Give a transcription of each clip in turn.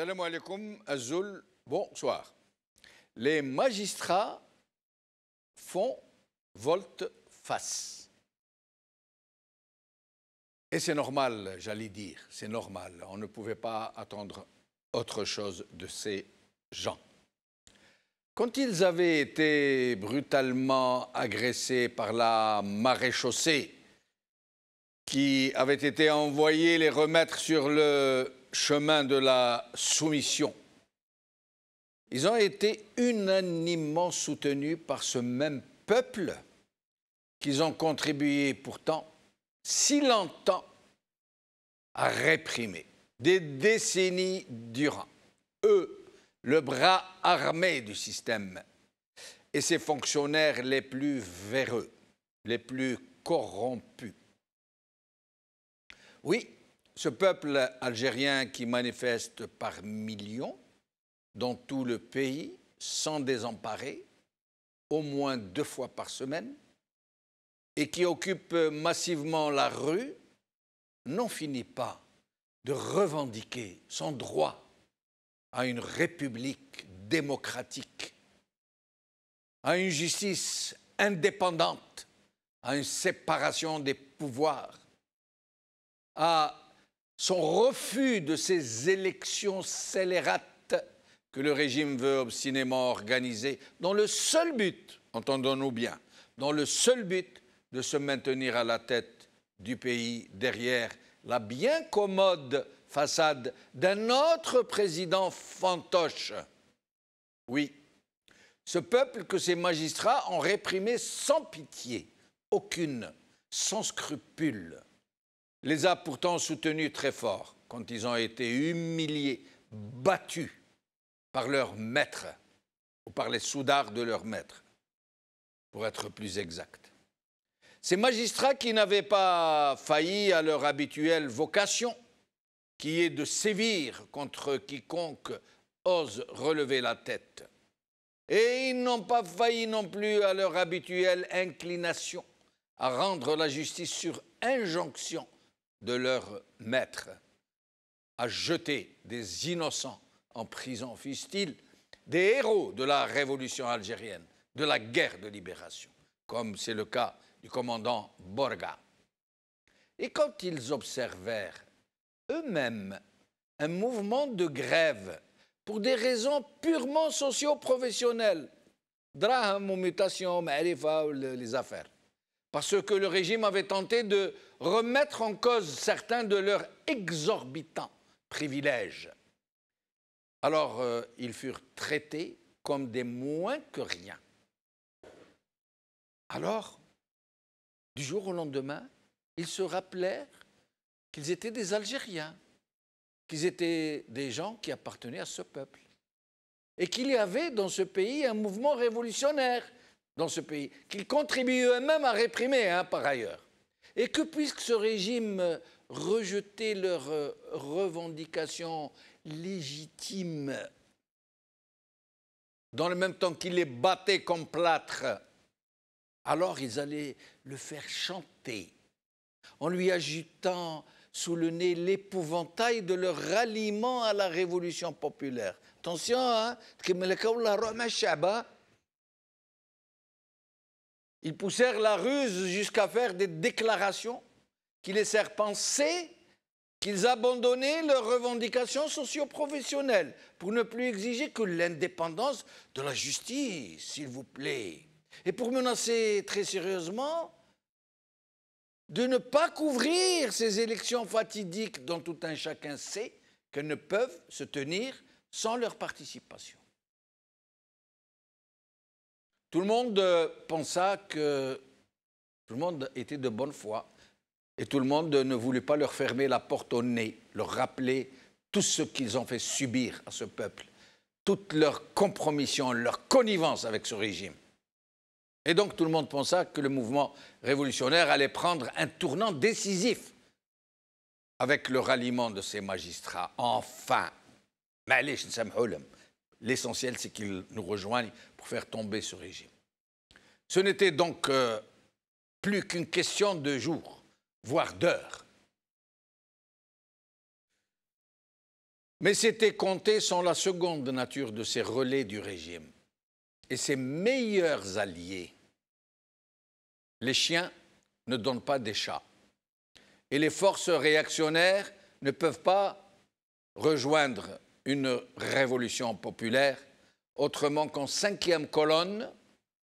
Salam alaikum, Azul, bonsoir. Les magistrats font volte-face. Et c'est normal, j'allais dire, c'est normal. On ne pouvait pas attendre autre chose de ces gens. Quand ils avaient été brutalement agressés par la maréchaussée, qui avait été envoyée les remettre sur le chemin de la soumission, ils ont été unanimement soutenus par ce même peuple qu'ils ont contribué pourtant si longtemps à réprimer, des décennies durant. Eux, le bras armé du système, et ses fonctionnaires les plus véreux, les plus corrompus. Oui, ce peuple algérien qui manifeste par millions dans tout le pays, sans désemparer, au moins deux fois par semaine, et qui occupe massivement la rue, n'en finit pas de revendiquer son droit à une république démocratique, à une justice indépendante, à une séparation des pouvoirs, à son refus de ces élections scélérates que le régime veut obstinément organiser, dans le seul but, entendons-nous bien, dans le seul but de se maintenir à la tête du pays derrière la bien commode façade d'un autre président fantoche. Oui, ce peuple que ces magistrats ont réprimé sans pitié, aucune, sans scrupule, les a pourtant soutenus très fort quand ils ont été humiliés, battus par leur maître, ou par les soudards de leur maître, pour être plus exact. Ces magistrats qui n'avaient pas failli à leur habituelle vocation, qui est de sévir contre quiconque ose relever la tête. Et ils n'ont pas failli non plus à leur habituelle inclination à rendre la justice sur injonction de leur maître, à jeter des innocents en prison, fût-il des héros de la révolution algérienne, de la guerre de libération, comme c'est le cas du commandant Borga. Et quand ils observèrent eux-mêmes un mouvement de grève pour des raisons purement socio-professionnelles, draham mutation, les affaires, parce que le régime avait tenté de remettre en cause certains de leurs exorbitants privilèges alors, euh, ils furent traités comme des moins que rien. Alors, du jour au lendemain, ils se rappelèrent qu'ils étaient des Algériens, qu'ils étaient des gens qui appartenaient à ce peuple, et qu'il y avait dans ce pays un mouvement révolutionnaire dans ce pays, qu'ils contribuaient eux-mêmes à réprimer, hein, par ailleurs. Et que puisque ce régime rejetait leurs euh, revendications légitime, dans le même temps qu'il les battait comme plâtre, alors ils allaient le faire chanter, en lui agitant sous le nez l'épouvantail de leur ralliement à la révolution populaire. Attention, hein, ils poussèrent la ruse jusqu'à faire des déclarations qui laissèrent penser qu'ils abandonnaient leurs revendications socio-professionnelles pour ne plus exiger que l'indépendance de la justice, s'il vous plaît, et pour menacer très sérieusement de ne pas couvrir ces élections fatidiques dont tout un chacun sait qu'elles ne peuvent se tenir sans leur participation. Tout le monde euh, pensa que tout le monde était de bonne foi et tout le monde ne voulait pas leur fermer la porte au nez, leur rappeler tout ce qu'ils ont fait subir à ce peuple, toute leur compromission, leur connivence avec ce régime. Et donc tout le monde pensa que le mouvement révolutionnaire allait prendre un tournant décisif avec le ralliement de ces magistrats. Enfin, l'essentiel c'est qu'ils nous rejoignent pour faire tomber ce régime. Ce n'était donc euh, plus qu'une question de jours voire d'heures. Mais c'était compter sans la seconde nature de ces relais du régime et ses meilleurs alliés. Les chiens ne donnent pas des chats. Et les forces réactionnaires ne peuvent pas rejoindre une révolution populaire autrement qu'en cinquième colonne,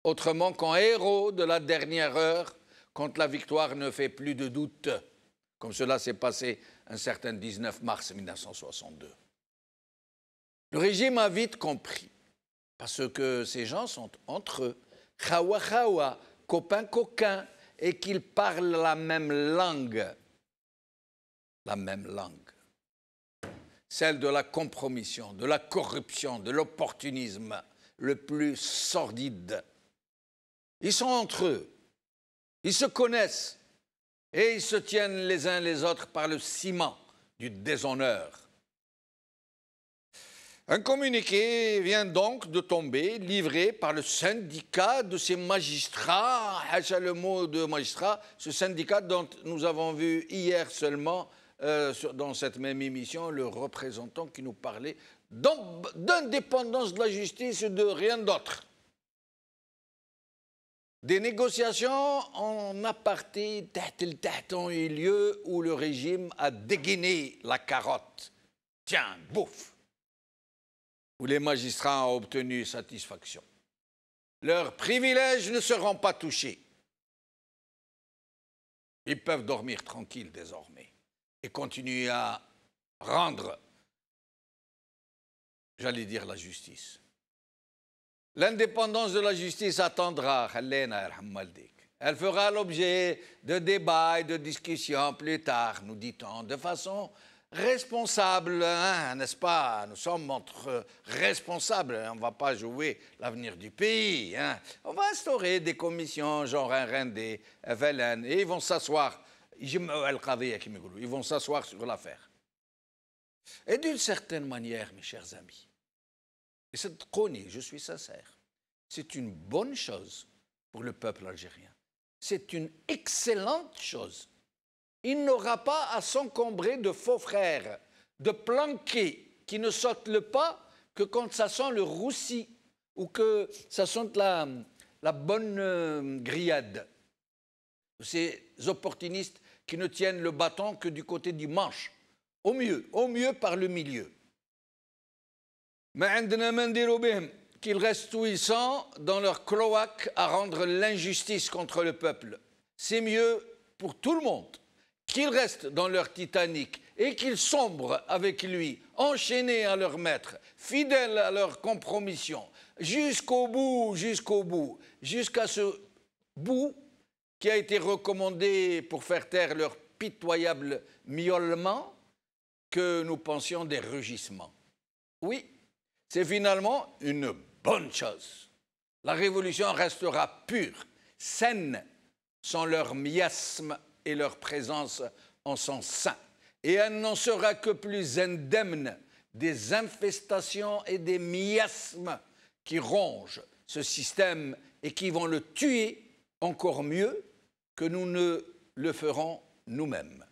autrement qu'en héros de la dernière heure, quand la victoire ne fait plus de doute, comme cela s'est passé un certain 19 mars 1962. Le régime a vite compris, parce que ces gens sont entre eux, chawa chawa, copain coquin, et qu'ils parlent la même langue. La même langue. Celle de la compromission, de la corruption, de l'opportunisme le plus sordide. Ils sont entre eux. Ils se connaissent et ils se tiennent les uns les autres par le ciment du déshonneur. Un communiqué vient donc de tomber, livré par le syndicat de ces magistrats, le mot de magistrat, ce syndicat dont nous avons vu hier seulement euh, dans cette même émission le représentant qui nous parlait d'indépendance de la justice et de rien d'autre. Des négociations en aparté ont eu lieu où le régime a dégainé la carotte. Tiens, bouffe où les magistrats ont obtenu satisfaction. Leurs privilèges ne seront pas touchés. Ils peuvent dormir tranquilles désormais et continuer à rendre, j'allais dire, la justice. L'indépendance de la justice attendra, elle fera l'objet de débats et de discussions plus tard, nous dit-on, de façon responsable, hein, n'est-ce pas? Nous sommes entre responsables, on ne va pas jouer l'avenir du pays. Hein. On va instaurer des commissions, genre Rendé, FLN, et ils vont s'asseoir, ils vont s'asseoir sur l'affaire. Et d'une certaine manière, mes chers amis, et cette chronique, je suis sincère, c'est une bonne chose pour le peuple algérien. C'est une excellente chose il n'aura pas à s'encombrer de faux frères, de planqués qui ne sautent le pas que quand ça sent le roussi ou que ça sent la, la bonne euh, grillade. Ces opportunistes qui ne tiennent le bâton que du côté du manche, au mieux, au mieux par le milieu. Mais qu'ils restent où ils sont, dans leur cloaque, à rendre l'injustice contre le peuple. C'est mieux pour tout le monde qu'ils restent dans leur Titanic et qu'ils sombrent avec lui, enchaînés à leur maître, fidèles à leur compromission, jusqu'au bout, jusqu'au bout, jusqu'à ce bout qui a été recommandé pour faire taire leur pitoyable miaulement que nous pensions des rugissements. Oui, c'est finalement une bonne chose. La révolution restera pure, saine, sans leur miasme et leur présence en son sein. Et elle n'en sera que plus indemne des infestations et des miasmes qui rongent ce système et qui vont le tuer encore mieux que nous ne le ferons nous-mêmes.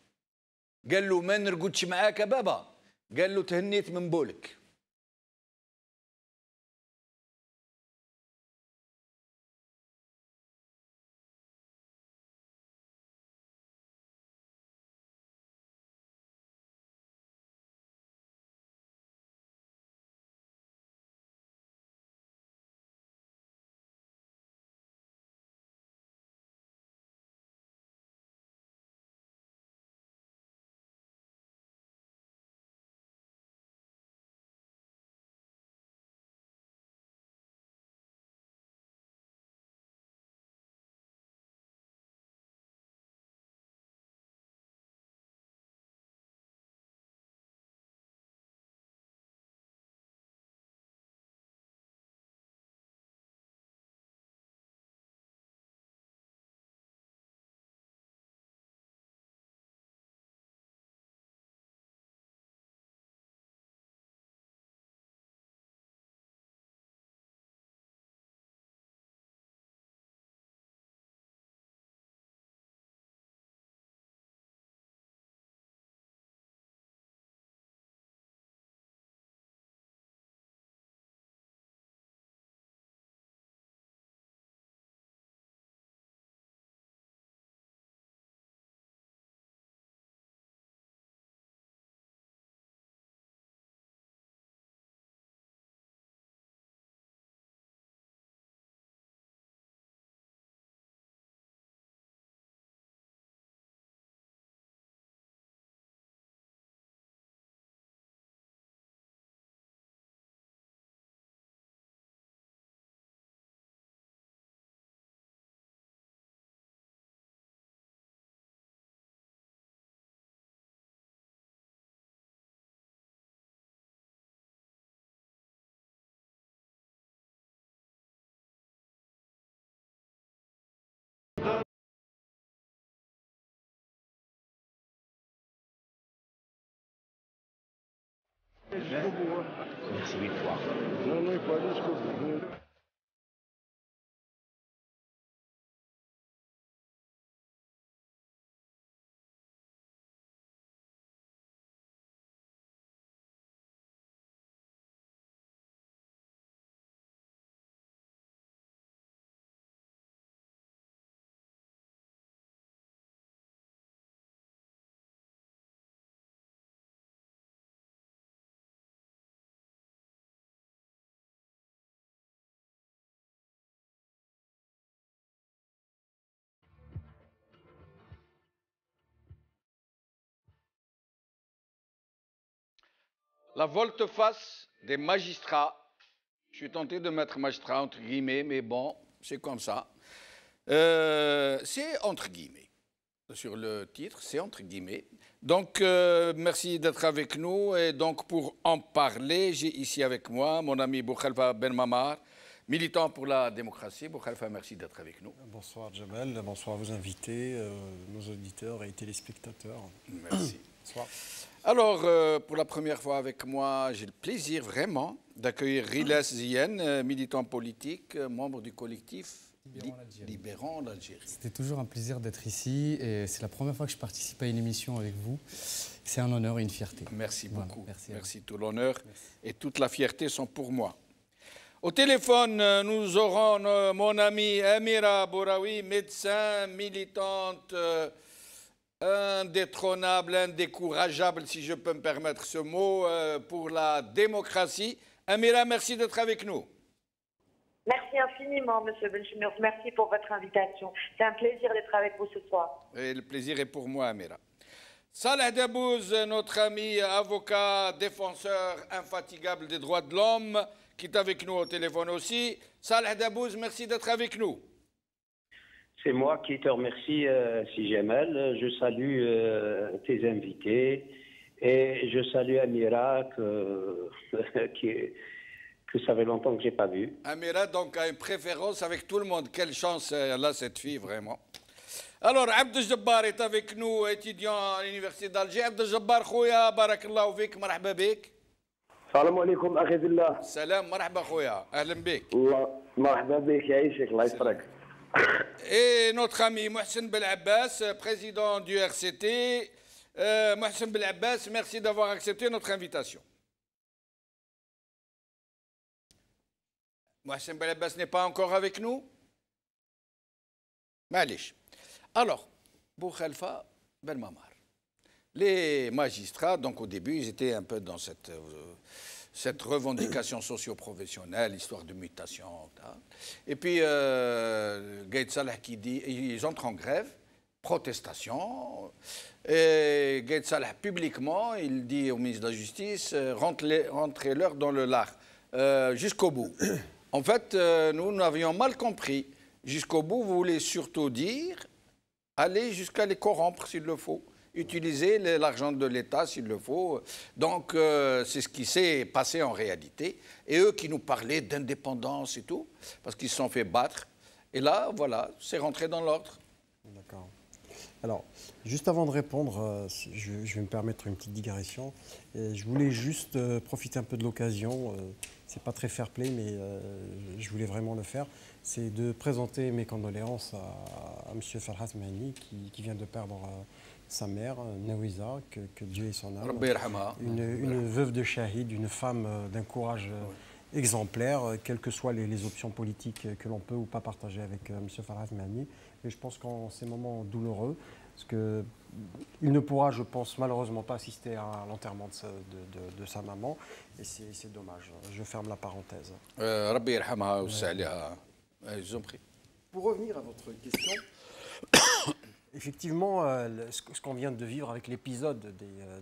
Merci Victoire. Non, non, il faut aller jusqu'au bout. La volte-face des magistrats. Je suis tenté de mettre magistrat entre guillemets, mais bon, c'est comme ça. Euh, c'est entre guillemets. Sur le titre, c'est entre guillemets. Donc, euh, merci d'être avec nous. Et donc, pour en parler, j'ai ici avec moi mon ami Boukhalfa Ben Mamar, militant pour la démocratie. Boukhalfa, merci d'être avec nous. Bonsoir Jamal, bonsoir à vos invités, euh, nos auditeurs et téléspectateurs. Merci. Bonsoir. Alors, euh, pour la première fois avec moi, j'ai le plaisir vraiment d'accueillir Riles Zien, euh, militant politique, euh, membre du collectif Libérons Li- l'Algérie. C'était toujours un plaisir d'être ici et c'est la première fois que je participe à une émission avec vous. C'est un honneur et une fierté. Merci Voilà, beaucoup. merci vous. Tout l'honneur et toute la fierté sont pour moi. Au téléphone, nous aurons mon amie Amira Bouraoui, médecin, militante, indétrônable, indécourageable, si je peux me permettre ce mot, euh, pour la démocratie. Amira, merci d'être avec nous. Merci infiniment, Monsieur Benchimur. Merci pour votre invitation. C'est un plaisir d'être avec vous ce soir. Et le plaisir est pour moi, Amira. Salah Dabouz, notre ami avocat, défenseur infatigable des droits de l'homme, qui est avec nous au téléphone aussi. Salah Dabouz, merci d'être avec nous. C'est moi qui te remercie, euh, si Jamal. Je salue euh, tes invités et je salue Amira que, qui, que ça fait longtemps que j'ai pas vu. Amira, donc, a une préférence avec tout le monde. Quelle chance elle a, cette fille, vraiment. Alors, Abdel Jabbar est avec nous, étudiant à l'Université d'Alger. Abdel Jabbar, خويا بارك الله فيك مرحبا بك السلام عليكم اخي في الله سلام مرحبا خويا اهلا بك الله مرحبا بك يعيشك الله يسرك Et notre ami Mohsen Belabbas, président du RCT. Euh, Mohsen Belabbas, merci d'avoir accepté notre invitation. Mohsen Belabbas n'est pas encore avec nous Malish. Alors, Boukhalfa Ben Mamar. Les magistrats, donc au début, ils étaient un peu dans cette, euh, cette revendication socio-professionnelle, histoire de mutation. ta. Et puis, euh, qui dit, ils entrent en grève, protestation. Et Gaïd Salah, publiquement, il dit au ministre de la Justice, euh, rentrez- rentrez-leur dans le lard, euh, jusqu'au bout. En fait, euh, nous, nous avions mal compris. Jusqu'au bout, vous voulez surtout dire aller jusqu'à les corrompre s'il le faut, utiliser l'argent de l'État s'il le faut. Donc euh, c'est ce qui s'est passé en réalité. Et eux qui nous parlaient d'indépendance et tout, parce qu'ils se sont fait battre. Et là, voilà, c'est rentré dans l'ordre. D'accord. Alors, juste avant de répondre, euh, je, vais me permettre une petite digression. Et je voulais juste euh, profiter un peu de l'occasion. euh, c'est pas très fair play, mais euh, je voulais vraiment le faire. C'est de présenter mes condoléances à, M. Farhas Mahani qui, vient de perdre euh, sa mère, euh, Nawiza, que, que Dieu ait son âme. Une, une veuve de shahid, une femme euh, d'un courage euh, exemplaire, quelles que soient les, les options politiques que l'on peut ou pas partager avec M. Farhas Mahani. Mais je pense qu'en ces moments douloureux, parce que il ne pourra, je pense, malheureusement pas assister à l'enterrement de, sa- de- de- de sa maman, et c'est dommage. Je ferme la parenthèse. Euh, Rabbi yarhamha wa sa'liha. Je vous en prie. Pour revenir à votre question, effectivement, euh, ce, qu'on vient de vivre avec l'épisode des, euh,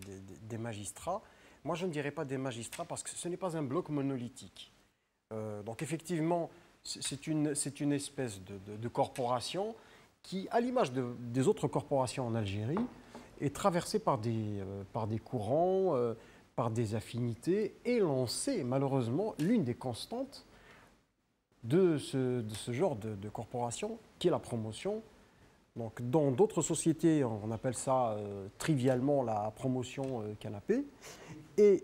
des- magistrats, moi je ne dirais pas des magistrats parce que ce n'est pas un bloc monolithique. Euh, donc effectivement, c'est une, espèce de, corporation qui, à l'image de- des autres corporations en Algérie, est traversée par des, courants, par des affinités, et l'on sait malheureusement l'une des constantes de ce, genre de corporation, qui est la promotion. Donc, dans d'autres sociétés, on appelle ça euh, trivialement la promotion euh, canapé. Et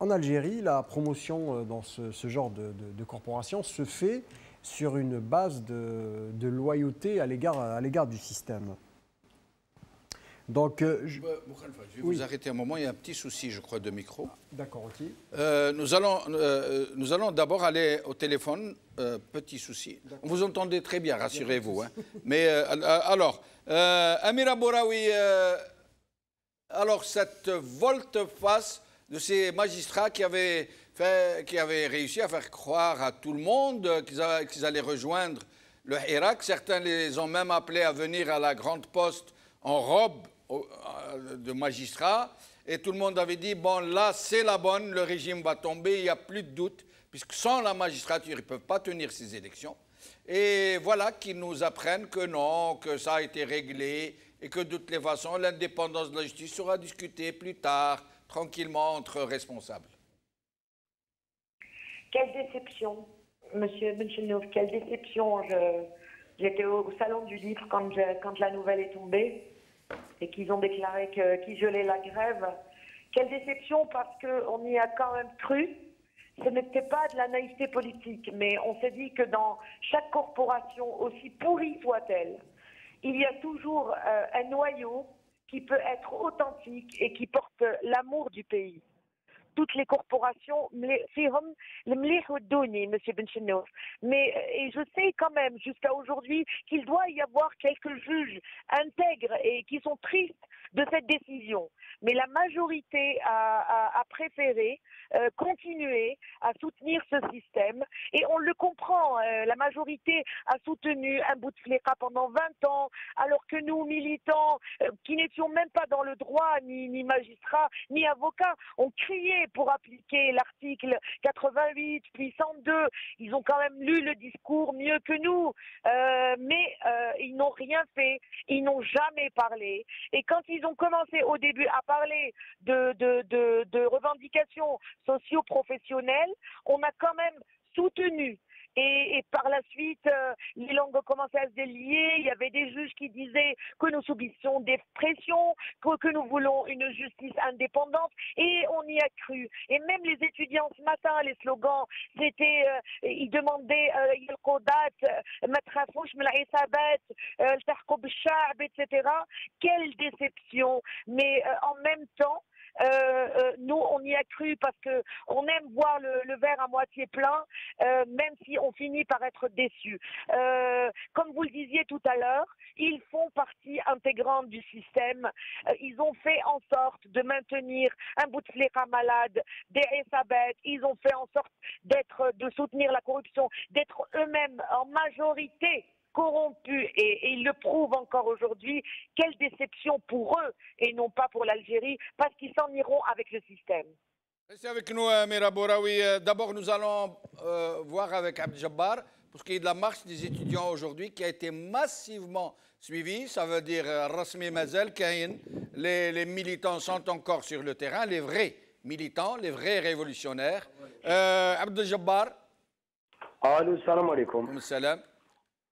En Algérie, la promotion euh, dans ce, genre de, corporation se fait sur une base de, loyauté à l'égard du système. Donc, euh, je- vais Oui. vous arrêter un moment. Il y a un petit souci, je crois, de micro. d'accord, ok. Euh, nous allons, euh, nous allons d'abord aller au téléphone. Petit souci. Vous entendez très bien, rassurez-vous. hein. Mais al- alors, Amira Bouraoui, alors cette volte-face de ces magistrats qui avaient, fait, qui avaient réussi à faire croire à tout le monde qu'ils qu'ils allaient rejoindre le Irak. Certains les ont même appelés à venir à la grande poste en robe de magistrat. Et tout le monde avait dit, bon, là, c'est la bonne, le régime va tomber, il n'y a plus de doute, puisque sans la magistrature, ils ne peuvent pas tenir ces élections. Et voilà qu'ils nous apprennent que non, que ça a été réglé et que de toutes les façons, l'indépendance de la justice sera discutée plus tard, tranquillement, entre responsables. Quelle déception, monsieur Benchenouf, quelle déception. J'étais au salon du livre quand, quand la nouvelle est tombée et qu'ils ont déclaré qu'ils gelaient la grève. Quelle déception parce qu'on y a quand même cru. Ce n'était pas de la naïveté politique, mais on s'est dit que dans chaque corporation, aussi pourrie soit-elle, il y a toujours euh, un noyau qui peut être authentique et qui porte l'amour du pays toutes les corporations, Monsieur Benchenouf. Mais euh, et je sais quand même jusqu'à aujourd'hui qu'il doit y avoir quelques juges intègres et qui sont tristes de cette décision. Mais la majorité a, préféré euh, continuer à soutenir ce système et on le comprend. Euh, la majorité a soutenu un bout de Bouteflika pendant 20 ans, alors que nous, militants, qui n'étions même pas dans le droit, ni, ni magistrats, ni avocats, on criait pour appliquer l'article 88, puis 102. Ils ont quand même lu le discours mieux que nous, euh, mais euh, ils n'ont rien fait, ils n'ont jamais parlé. Et quand ils ont commencé au début à parler de, de, de, de revendications socio-professionnelles, on a quand même soutenu. Et, et par la suite, euh, les langues commençaient à se délier. Il y avait des juges qui disaient que nous subissions des pressions, que, que nous voulons une justice indépendante. Et on y a cru. Et même les étudiants ce matin, les slogans, c'était, euh, ils demandaient euh, il euh, etc. Euh, Quelle déception. Mais euh, en même temps, nous, on y a cru parce que on aime voir le, le verre à moitié plein, euh, même si on finit par être déçu. Euh, comme vous le disiez tout à l'heure, ils font partie intégrante du système. Euh, ils ont fait en sorte de maintenir un bout de fléca malade, des Elisabeth. Ils ont fait en sorte d'être, de soutenir la corruption, d'être eux-mêmes en majorité corrompu, et, ils le prouvent encore aujourd'hui, quelle déception pour eux et non pas pour l'Algérie, parce qu'ils s'en iront avec le système. Restez avec nous, euh, Mira Boraoui. Euh, d'abord, nous allons euh, voir avec Abdjabbar pour ce qui est de la marche des étudiants aujourd'hui qui a été massivement suivie. Ça veut dire Rasmi Mazel, Kahin. Les, les, militants sont encore sur le terrain, les vrais militants, les vrais révolutionnaires. Euh, Abd Jabbar. Salam alaikum.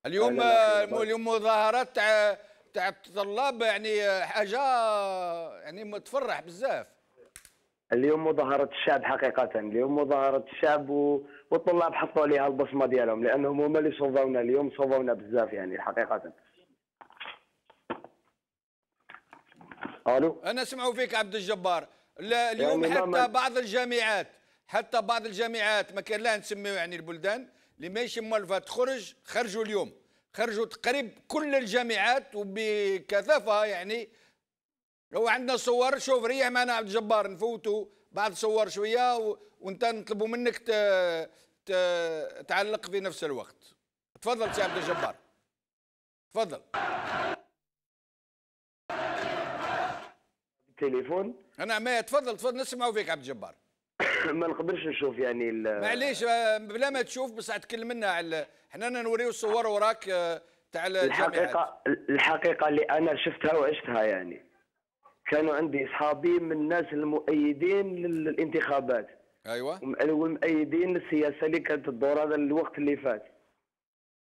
اليوم آه،. اليوم مظاهرات تاع تاع الطلاب يعني حاجة يعني تفرح بزاف. اليوم مظاهرة الشعب حقيقة. اليوم مظاهرة الشعب و... والطلاب حطوا عليها البصمة ديالهم لأنهم هما اللي صوفونا اليوم صوفونا بزاف يعني حقيقة. ألو؟ أنا سمعوا فيك عبد الجبار. لا اليوم يعني حتى بعض الجامعات حتى بعض الجامعات ما كان لها نسميو يعني البلدان اللي ماشي موالفه تخرج خرجوا اليوم. خرجوا تقريب كل الجامعات وبكثافة يعني. هو عندنا صور شوف ريح معنا عبد الجبار نفوتوا بعض صور شوية و... وانت نطلبوا منك ت... ت... تعلق في نفس الوقت. تفضل سي عبد الجبار. تفضل. التليفون أنا ما تفضل تفضل نسمعوا فيك عبد الجبار. ما نقدرش نشوف يعني. معليش آه، بلا ما تشوف بس تكلمنا على إحنا نوريو الصور وراك آه، تاع الجامعات الحقيقة الحقيقة اللي أنا شفتها وعشتها يعني كانوا عندي أصحابي من الناس المؤيدين للانتخابات. أيوه. والمؤيدين للسياسة اللي كانت تدور هذا الوقت اللي فات.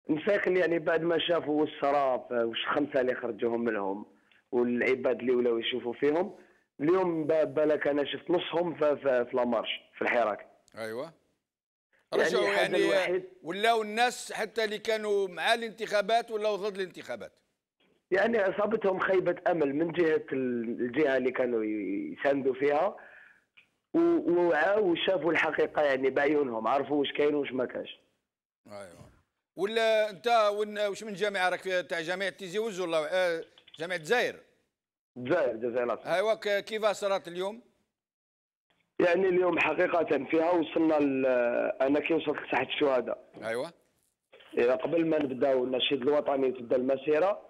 مساكن يعني بعد ما شافوا السراب والخمسة اللي خرجوهم منهم والعباد اللي ولاو يشوفوا فيهم اليوم با- بالك أنا شفت نصهم في, لامارش في الحراك. أيوه. يعني رجعوا يعني الوحيد- ولاو الناس حتى اللي كانوا مع الانتخابات ولاو ضد الانتخابات. يعني اصابتهم خيبة أمل من جهة ال- الجهة اللي كانوا يساندوا فيها و- وعاو شافوا الحقيقة يعني بعيونهم عرفوا واش كاين واش ما كانش أيوه. ولا أنت واش من جامعة راك تاع جامعة تيزي ولا آه، جامعة الجزائر؟ الجزائر الجزائر ايوا كيف صارت اليوم؟ يعني اليوم حقيقة فيها وصلنا ل- أنا كي وصلت لساحه الشهداء ايوا إذا قبل ما نبداو النشيد الوطني وتبدأ المسيرة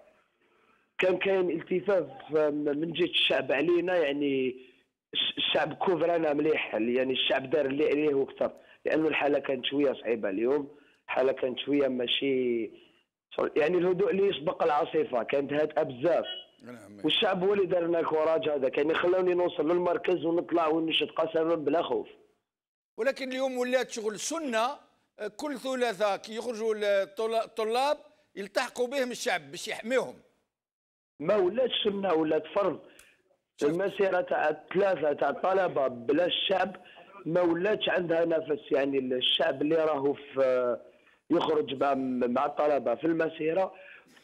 كان كاين التفاف من جهة الشعب علينا يعني الش- الشعب كوفرانا مليح يعني الشعب دار اللي عليه وأكثر لأنه الحالة كانت شوية صعيبة اليوم الحالة كانت شوية ماشي يعني الهدوء اللي يسبق العاصفة كانت هادئه بزاف. والشعب هو اللي دار لنا الكوراج هذاك يعني خلوني نوصل للمركز ونطلع ونشد قسما بلا خوف. ولكن اليوم ولات شغل سنة كل ثلاثاء كي يخرجوا الطلا- الطلاب يلتحقوا بهم الشعب باش يحميهم. ما ولاتش سنة ولات فرض. المسيرة تاع الثلاثة تاع الطلبة بلا الشعب ما ولاتش عندها نفس. يعني الشعب اللي راهو في يخرج مع مع الطلبة في المسيرة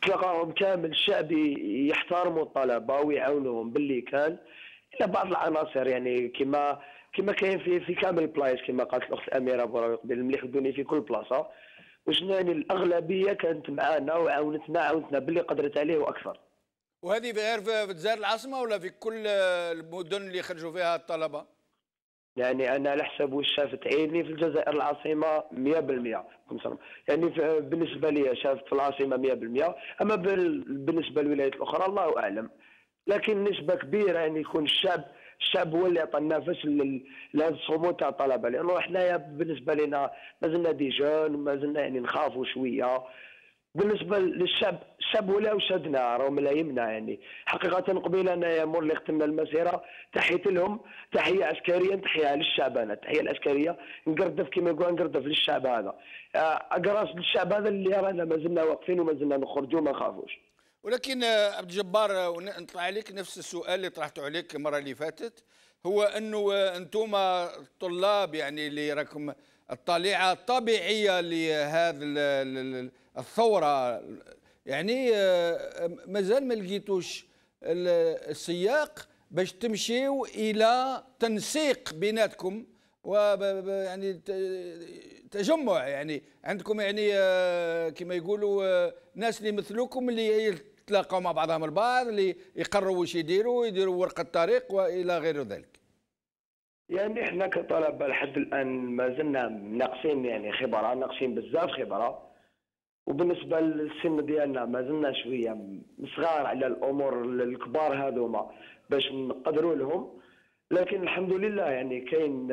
تلقاهم كامل الشعب يحترموا الطلبة ويعاونوهم باللي كان. إلا بعض العناصر يعني كما كما كاين في في كامل البلايص كما قالت الأخت الاميره بوراوي قبل مليح في كل بلاصة. يعني الأغلبية كانت معنا وعاونتنا عاونتنا باللي قدرت عليه وأكثر. وهذه غير في الجزائر العاصمة ولا في كل المدن اللي خرجوا فيها الطلبة؟ يعني أنا على حسب واش شافت عيني في الجزائر العاصمة 100% كم صار. يعني بالنسبة لي شافت في العاصمة 100% أما بال- بالنسبة للولايات الأخرى الله أعلم لكن نسبة كبيرة يعني يكون الشعب الشعب هو اللي عطى النفس لهذا الصمود تاع الطلبة لأنه حنايا بالنسبة لنا مازلنا دي جون ومازلنا يعني نخافوا شوية بالنسبة للشعب الشعب ولا وشدنا راهم ملايمنا يعني. حقيقة قبيل انايا مور اللي ختمنا المسيرة تحيت لهم تحية عسكريه تحية للشعب أنا التحيه العسكرية. نقردف كما يقول نقردف للشعب هذا. آه، اقراص للشعب هذا اللي رانا مازلنا واقفين ومازلنا نخرجوا ما نخافوش. ولكن آه، عبد الجبار آه، نطلع عليك نفس السؤال اللي طرحته عليك المرة اللي فاتت. هو أنه أنتم الطلاب يعني اللي راكم الطليعة الطبيعية لهذا الثورة يعني آه، مازال ما لقيتوش ال- السياق باش تمشيوا إلى تنسيق بيناتكم و يعني تجمع يعني عندكم يعني آه، كما يقولوا آه، ناس اللي يمثلوكم اللي يتلاقوا مع بعضهم البعض اللي يقرروا واش يديروا يديروا ورقة طريق وإلى غير ذلك. يعني إحنا كطلبة لحد الآن ما زلنا ناقصين يعني خبرة ناقصين بزاف خبرة. وبالنسبة للسن ديالنا ما زلنا شوية صغار على الأمور الكبار هذوما باش نقدروا لهم. لكن الحمد لله يعني كاين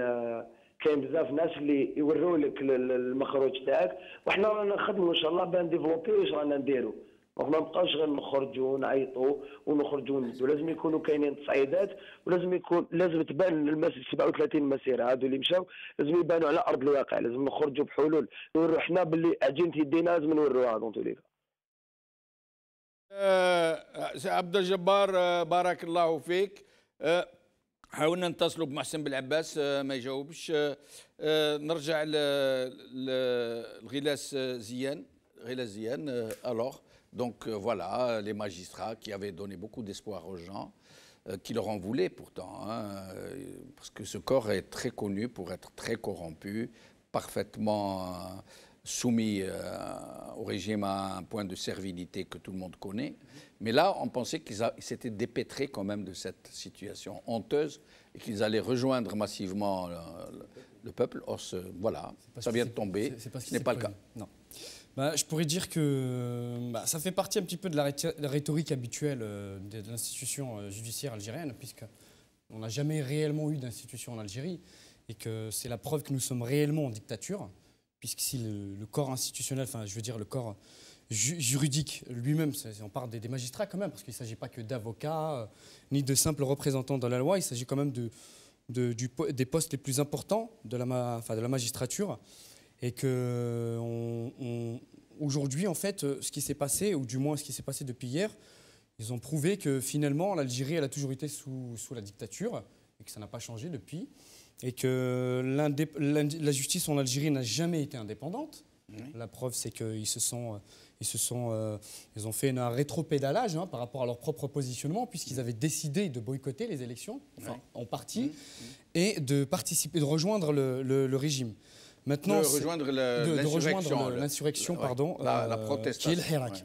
كاين بزاف ناس اللي يوروا لك ال- ال- المخروج تاعك. وحنا رانا نخدموا إن شاء الله بان ديفلوبي واش رانا نديروا. ما نبقاوش غير نخرجوا ونعيطوا ونخرجوا ونزوا لازم يكونوا كاينين تصعيدات ولازم يكون لازم تبان المس 37 مسيرة هادو اللي مشاو. لازم يبانوا على أرض الواقع. لازم نخرجوا بحلول. نوروا حنا باللي عجينه يدينا لازم نوروها دونك تولي آه، سي عبد الجبار آه، بارك الله فيك. آه، حاولنا نتصلوا بمحسن بالعباس آه، ما يجاوبش. آه، آه، نرجع لغلاس زيان. غلاس زيان alors. Donc euh, voilà les magistrats qui avaient donné beaucoup d'espoir aux gens euh, qui leur en voulaient pourtant hein, euh, parce que ce corps est très connu pour être très corrompu parfaitement euh, soumis au régime à un point de servilité que tout le monde connaît. Mais là, on pensait qu'ils s'étaient dépêtrés quand même de cette situation honteuse et qu'ils allaient rejoindre massivement le, le- le peuple. Or, ce- voilà, ça vient de tomber. pas ce n'est s'est pas le cas. Non. Bah, je pourrais dire que bah, ça fait partie un petit peu de la, rhétorique habituelle euh, de, l'institution euh, judiciaire algérienne, puisque on n'a jamais réellement eu d'institution en Algérie, et que c'est la preuve que nous sommes réellement en dictature, puisque si le, corps institutionnel, enfin je veux dire le corps ju- juridique lui-même, on parle des, magistrats quand même, parce qu'il ne s'agit pas que d'avocats, euh, ni de simples représentants de la loi, il s'agit quand même de, des postes les plus importants de la magistrature et que on- on- aujourd'hui, en fait, ce qui s'est passé, ou du moins ce qui s'est passé depuis hier, Ils ont prouvé que finalement, l'Algérie, elle a toujours été sous, sous la dictature et que ça n'a pas changé depuis. Et que la justice en Algérie n'a jamais été indépendante. La preuve, c'est qu'ils se sont, ils se sont, euh, ils ont fait un rétropédalage hein, par rapport à leur propre positionnement, puisqu'ils avaient décidé de boycotter les élections, enfin, en partie, et de participer, de rejoindre le, le- le régime. Maintenant, de rejoindre l'insurrection. pardon, la, la euh, protestation. qui est le Hirak. ouais.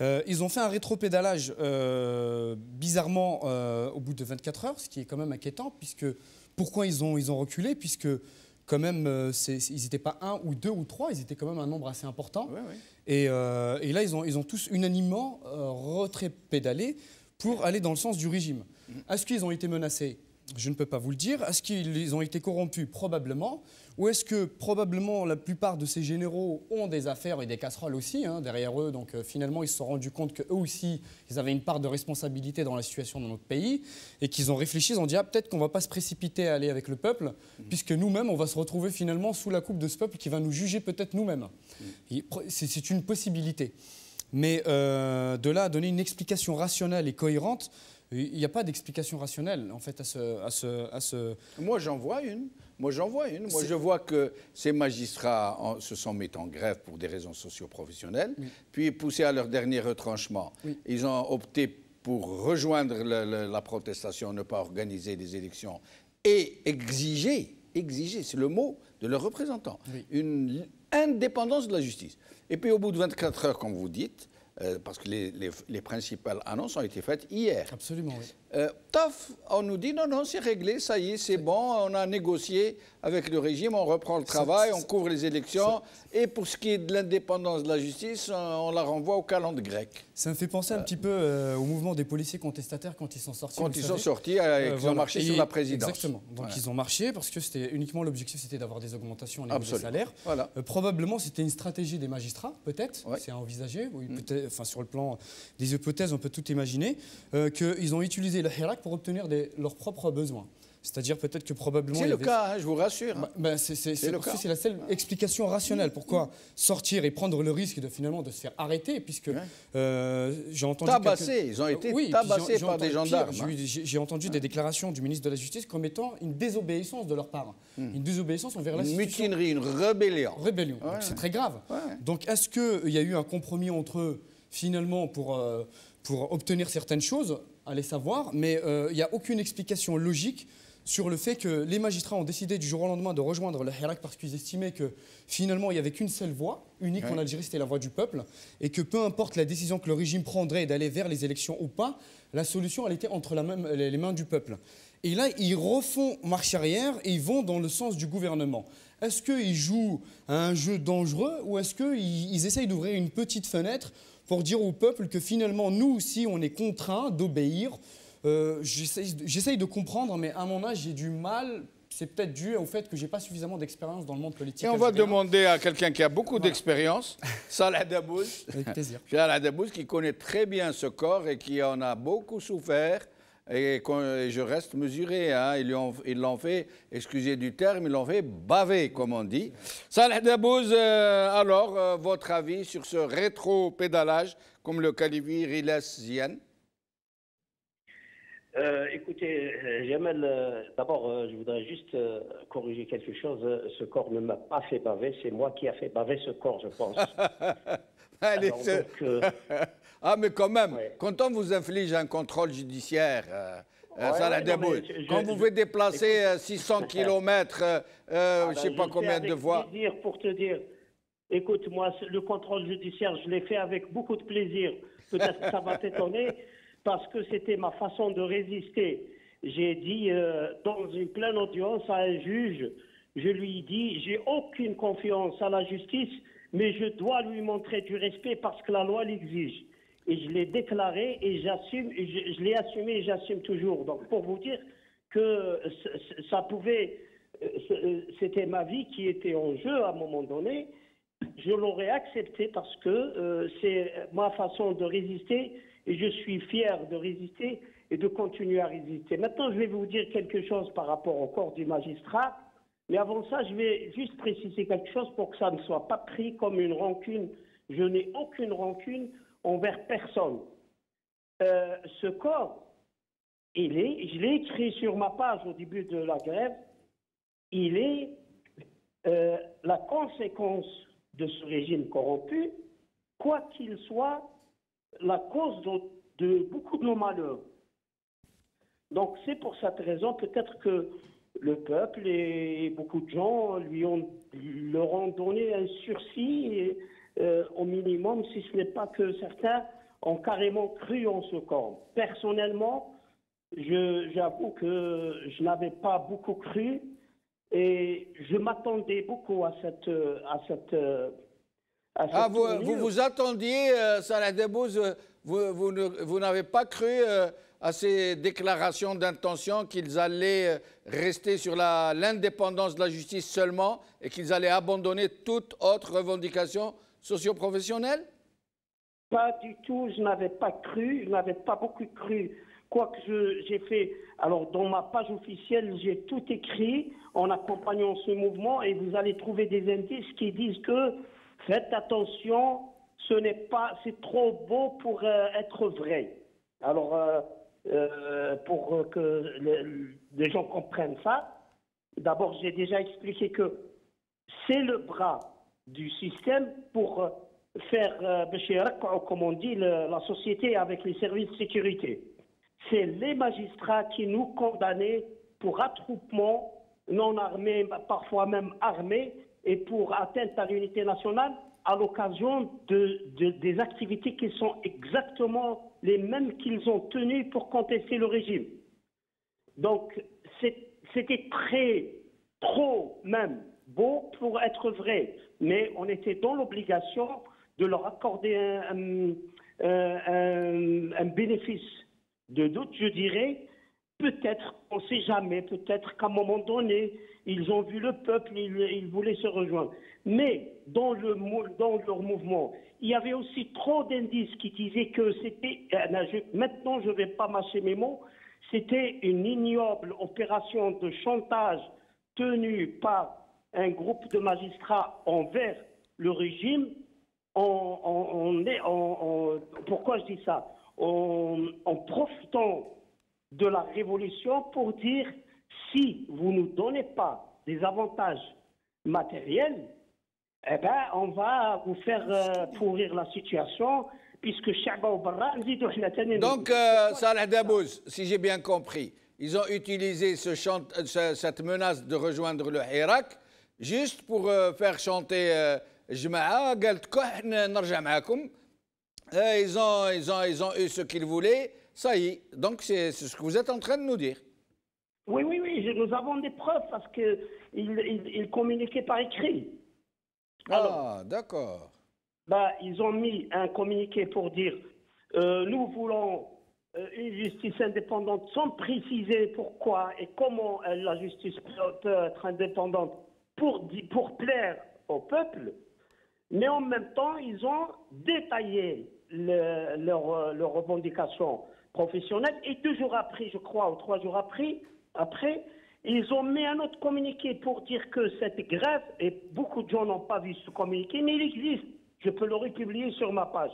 Euh, ils ont fait un rétropédalage euh, bizarrement euh, au bout de 24 heures, ce qui est quand même inquiétant, puisque pourquoi ils ont, ils ont reculé Puisque quand même, ils n'étaient pas un ou deux ou trois, ils étaient quand même un nombre assez important. Ouais, ouais. Et, et là, ils ont, ils ont tous unanimement retrépédalé pour aller dans le sens du régime. Est-ce qu'ils ont été menacés? Je ne peux pas vous le dire. Est-ce qu'ils ont été corrompus? Probablement. Ou est-ce que probablement la plupart de ces généraux ont des affaires et des casseroles aussi hein, derrière eux Donc euh, finalement, ils se sont rendus compte qu'eux aussi, ils avaient une part de responsabilité dans la situation de notre pays et qu'ils ont réfléchi, ils ont dit ah, peut-être qu'on ne va pas se précipiter à aller avec le peuple, puisque nous-mêmes, on va se retrouver finalement sous la coupe de ce peuple qui va nous juger peut-être nous-mêmes. C'est c'est une possibilité. Mais euh, de là à donner une explication rationnelle et cohérente, il n'y a pas d'explication rationnelle en fait à ce, à ce, à ce, Moi, j'en vois une. Moi, j'en vois une. Moi, je vois que ces magistrats en- se sont mis en grève pour des raisons socio-professionnelles, puis poussés à leur dernier retranchement. Oui. Ils ont opté pour rejoindre le- le- la protestation, ne pas organiser des élections et exiger, exiger, c'est le mot de leurs représentants, Oui. une indépendance de la justice. Et puis, au bout de 24 heures, comme vous dites, euh, parce que les, les- les principales annonces ont été faites hier. absolument oui. Euh, taf, on nous dit non, non, c'est réglé, ça y est, c'est bon, on a négocié avec le régime, on reprend le travail, on couvre les élections, et pour ce qui est de l'indépendance de la justice, on, la renvoie au calendrier grec. Ça me fait penser un petit peu euh, au mouvement des policiers contestataires quand ils sont sortis. Quand ils savez. sont sortis, euh, Euh, qu'ils ont marché Et- sur la présidence. Exactement. Donc ils ont marché parce que c'était uniquement l'objectif, c'était d'avoir des augmentations au niveau des Absolument. salaires. Voilà. Euh, probablement, c'était une stratégie des magistrats, peut-être. Ouais. Mm. C'est à envisager. Peut-être. Enfin, sur le plan des hypothèses, on peut tout imaginer euh, qu'ils ont utilisé le Hirak pour obtenir des- leurs propres besoins. C'est-à-dire peut-être que probablement. C'est le avait- cas, hein, je vous rassure. bah, bah, c'est la seule explication rationnelle. Pourquoi sortir et prendre le risque de finalement de se faire arrêter, puisque euh, j'ai entendu Tabassés, quelques- ils ont été Oui, puis tabassés par des gendarmes, j'ai entendu des déclarations du ministre de la Justice comme étant une désobéissance de leur part, une désobéissance envers Hmm. Une mutinerie, une rébellion. Rébellion. Donc, Ouais. C'est très grave. Ouais. Donc est-ce qu'il y a eu un compromis entre eux, finalement, pour, euh, pour obtenir certaines choses Allez savoir. Mais euh, il n'y a aucune explication logique sur le fait que les magistrats ont décidé du jour au lendemain de rejoindre le Hirak parce qu'ils estimaient que finalement il n'y avait qu'une seule voie, unique en. Algérie, c'était la voie du peuple, et que peu importe la décision que le régime prendrait d'aller vers les élections ou pas, la solution elle était entre la même- les mains du peuple. Et là, ils refont marche arrière et ils vont dans le sens du gouvernement. Est-ce qu'ils jouent à un jeu dangereux ou est-ce qu'ils ils essayent d'ouvrir une petite fenêtre pour dire au peuple que finalement, nous aussi, on est contraints d'obéir Euh, J'essaye de comprendre, mais à mon âge, j'ai du mal. C'est peut-être dû au fait que j'ai pas suffisamment d'expérience dans le monde politique. Et on va demander à quelqu'un qui a beaucoup d'expérience, Salah Dabouz, Avec plaisir. Salah Dabouz, qui connaît très bien ce corps et qui en a beaucoup souffert. Et, je reste mesuré. Hein. Ils l'ont fait, excusez du terme, ils l'ont fait baver, comme on dit. Salah Dabouz, euh, alors, euh, votre avis sur ce rétro-pédalage, comme le qualifie Riles Zian Euh, écoutez, Jamel, euh, d'abord, euh, je voudrais juste corriger quelque chose. Ce corps ne m'a pas fait baver, c'est moi qui a fait baver ce corps, je pense. Allez, Alors, donc, ah, mais quand même, quand on vous inflige un contrôle judiciaire, euh, euh, Ouais, Salah ouais, non, mais Dabouz, je- je- quand vous je- pouvez déplacer euh, 600 kilomètres, euh, euh, Ah je ben, sais pas combien de plaisir pour te dire. Écoute, moi, le contrôle judiciaire, je l'ai fait avec beaucoup de plaisir. Peut-être que ça va t'étonner, parce que c'était ma façon de résister. J'ai dit euh, dans une pleine audience à un juge, je lui ai dit, j'ai aucune confiance à la justice, mais je dois lui montrer du respect parce que la loi l'exige. Et je l'ai déclaré et j'assume, je, l'ai assumé et j'assume toujours. Donc pour vous dire que ça pouvait, euh, euh, c'était ma vie qui était en jeu à un moment donné, je l'aurais accepté parce que euh, c'est ma façon de résister et je suis fier de résister et de continuer à résister. Maintenant, je vais vous dire quelque chose par rapport au corps du magistrat, mais avant ça, je vais juste préciser quelque chose pour que ça ne soit pas pris comme une rancune. Je n'ai aucune rancune envers personne. euh, ce corps, il est, je l'ai écrit sur ma page au début de la grève, il est euh, la conséquence de ce régime corrompu, quoi qu'il soit la cause de, beaucoup de nos malheurs. Donc c'est pour cette raison peut-être que le peuple et beaucoup de gens lui ont, leur ont donné un sursis euh, au minimum, si ce n'est pas que certains ont carrément cru en ce camp. Personnellement, j'avoue que je n'avais pas beaucoup cru et je m'attendais beaucoup à cette... À cette euh, Ah, vous, vous vous attendiez, euh, Salah Debouze, euh, vous, vous n'avez pas cru euh, à ces déclarations d'intention qu'ils allaient rester sur l'indépendance de la justice seulement et qu'ils allaient abandonner toute autre revendication socio-professionnelle Pas du tout, je n'avais pas cru, je n'avais pas beaucoup cru. Quoique je- j'ai fait, alors dans ma page officielle, j'ai tout écrit en accompagnant ce mouvement et vous allez trouver des indices qui disent que faites attention, ce n'est pas, c'est trop beau pour euh, être vrai. Alors, euh, euh, pour que le- les gens comprennent ça, d'abord j'ai déjà expliqué que c'est le bras du système pour euh, faire, euh, comme on dit, la société avec les services de sécurité. C'est les magistrats qui nous condamnaient pour attroupement non armé, parfois même armé, et pour atteinte à l'unité nationale à l'occasion de, des activités qui sont exactement les mêmes qu'ils ont tenues pour contester le régime. Donc, c'était très, trop même beau pour être vrai. Mais on était dans l'obligation de leur accorder un, bénéfice de doute, je dirais. Peut-être, on ne sait jamais, peut-être qu'à un moment donné, ils ont vu le peuple, ils, ils voulaient se rejoindre. Mais dans, dans leur mouvement, il y avait aussi trop d'indices qui disaient que c'était, non, je- maintenant je ne vais pas mâcher mes mots, c'était une ignoble opération de chantage tenue par un groupe de magistrats envers le régime, on, est, pourquoi je dis ça? En profitant de la révolution pour dire si vous ne nous donnez pas des avantages matériels, eh ben, on va vous faire euh, pourrir la situation puisque Donc, euh, Dabouz, si j'ai bien compris, ils ont utilisé euh, cette menace de rejoindre le Irak juste pour euh, faire chanter euh, Jma'a, قالت كو إحنا نرجع معاكم. Euh, Ils ont, ils, ont, ils ont eu ce qu'ils voulaient, ça y est. Donc, c'est c'est ce que vous êtes en train de nous dire. Oui, oui, oui, je- nous avons des preuves parce qu'ils ils, ils communiquaient par écrit. Ah, d'accord. Bah, ils ont mis un communiqué pour dire euh, nous voulons euh, une justice indépendante sans préciser pourquoi et comment euh, la justice peut, peut être indépendante pour, plaire au peuple. Mais en même temps, ils ont détaillé euh, leurs revendications professionnelles et deux jours après, je crois, ou trois jours après, après, ils ont mis un autre communiqué pour dire que cette grève, et beaucoup de gens n'ont pas vu ce communiqué, mais il existe. Je peux le republier sur ma page.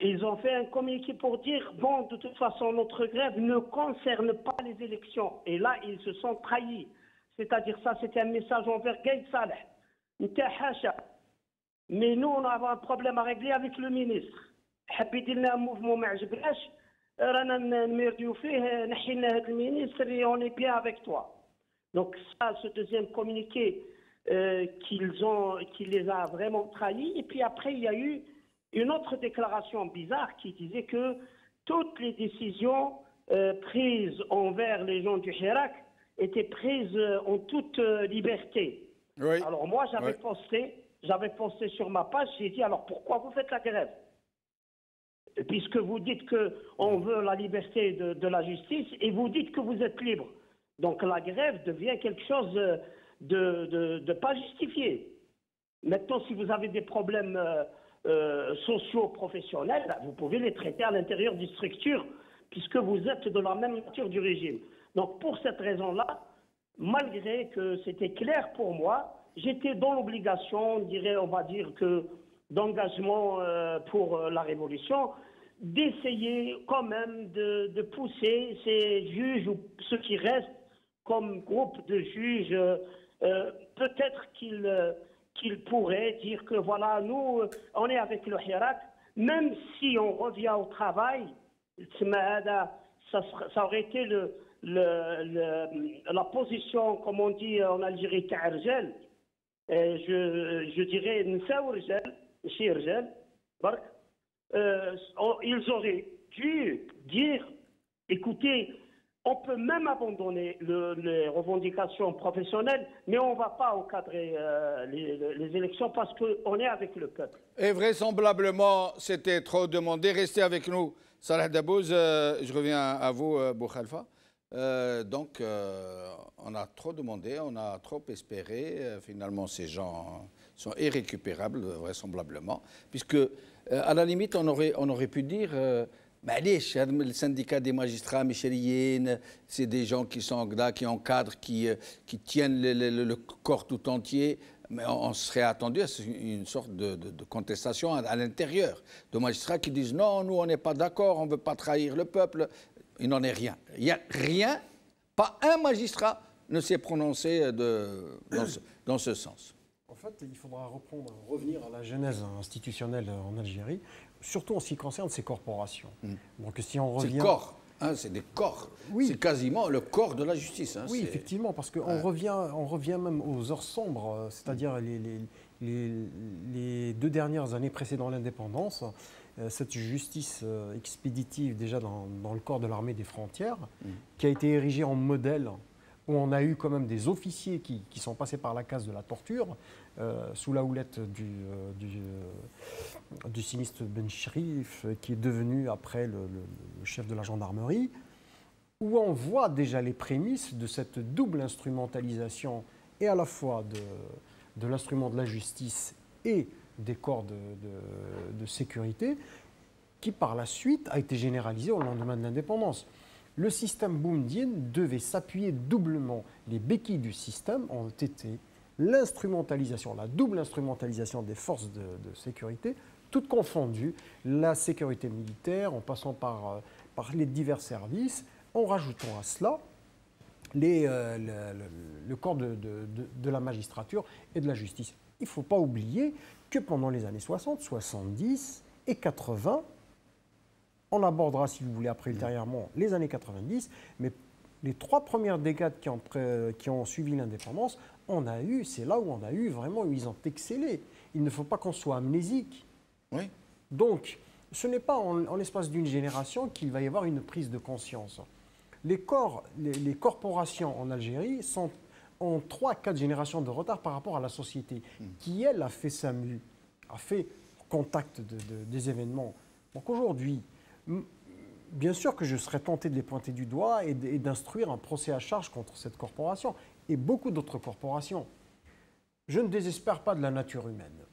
Ils ont fait un communiqué pour dire, bon, de toute façon, notre grève ne concerne pas les élections. Et là, ils se sont trahis. C'est-à-dire ça, c'était un message envers Gaïd Saleh. Mais nous, on avait un problème à régler avec le ministre. un mouvement ministre on est bien avec toi. Donc ça, ce deuxième communiqué euh, qu'ils ont, qui les a vraiment trahis. Et puis après, il y a eu une autre déclaration bizarre qui disait que toutes les décisions euh, prises envers les gens du Hirak étaient prises euh, en toute euh, liberté. Oui. Alors moi, j'avais Oui. posté, j'avais posté sur ma page, j'ai dit alors pourquoi vous faites la grève? Puisque vous dites que on veut la liberté de, de la justice et vous dites que vous êtes libre. Donc la grève devient quelque chose euh, de, de, de pas justifié. Maintenant, si vous avez des problèmes euh, euh, sociaux, professionnels, vous pouvez les traiter à l'intérieur d'une structure, puisque vous êtes de la même nature du régime. Donc, pour cette raison-là, malgré que c'était clair pour moi, j'étais dans l'obligation, on dirait, on va dire que d'engagement euh, pour euh, la révolution, d'essayer quand même de, pousser ces juges ou ceux qui restent comme groupe de juges. Euh, peut-être qu'ils qu'ils pourraient dire que voilà, nous, on est avec le Hirak, même si on revient au travail, ça aurait été le, la position, comme on dit en Algérie, Ta'arjel. Je, je dirais, euh, ils auraient dû dire, écoutez, on peut même abandonner les revendications professionnelles, mais on ne va pas encadrer euh, les, élections parce qu'on est avec le peuple. Et vraisemblablement, c'était trop demandé. Restez avec nous, Salah Dabouz. Euh, je reviens à vous, euh, donc, on a trop demandé, on a trop espéré. finalement, ces gens sont irrécupérables, vraisemblablement, puisque, à la limite, on aurait, pu dire le syndicat des magistrats micheliens, c'est des gens qui sont là, qui encadrent, qui, euh, qui tiennent le, corps tout entier. Mais on, serait attendu à une sorte de, contestation à, l'intérieur. De magistrats qui disent non, nous on n'est pas d'accord, on ne veut pas trahir le peuple. Il n'en est rien. Il n'y a rien, pas un magistrat ne s'est prononcé de, dans, ce, dans ce sens. En fait, il faudra reprendre, revenir à la genèse institutionnelle en Algérie surtout en ce qui concerne ces corporations. Donc si on revient... Corps. Hein, c'est des corps. Oui. C'est quasiment le corps de la justice. Hein, oui, effectivement, parce qu'on revient, on revient même aux heures sombres, euh, c'est-à-dire les, les, deux dernières années précédant l'indépendance. Euh, cette justice euh, expéditive, déjà dans, le corps de l'armée des frontières, hmm. qui a été érigée en modèle où on a eu quand même des officiers qui, qui sont passés par la case de la torture, euh, sous la houlette du, euh, euh, du, sinistre Ben Shrif, qui est devenu après le, chef de la gendarmerie, où on voit déjà les prémices de cette double instrumentalisation, et à la fois de, de l'instrument de la justice et des corps de, de, sécurité, qui par la suite a été généralisé au lendemain de l'indépendance. Le système boumdien devait s'appuyer doublement. Les béquilles du système ont été l'instrumentalisation, la double instrumentalisation des forces de, sécurité, toutes confondues, la sécurité militaire en passant par, euh, les divers services, en rajoutant à cela les, euh, le, corps de, de, la magistrature et de la justice. Il ne faut pas oublier que pendant les années 60, 70 et 80, on abordera, si vous voulez, après ultérieurement, les années 90, mais les trois premières décades qui ont, qui ont suivi l'indépendance on a eu, c'est là où on a eu vraiment, où ils ont excellé. Il ne faut pas qu'on soit amnésique. Oui. Donc, ce n'est pas en, l'espace d'une génération qu'il va y avoir une prise de conscience. Les, corps, les, corporations en Algérie sont en trois, quatre générations de retard par rapport à la société, hmm. qui, elle, a fait SAMU, a fait contact des événements. Donc aujourd'hui, bien sûr que je serais tenté de les pointer du doigt et d'instruire un procès à charge contre cette corporation et beaucoup d'autres corporations. Je ne désespère pas de la nature humaine.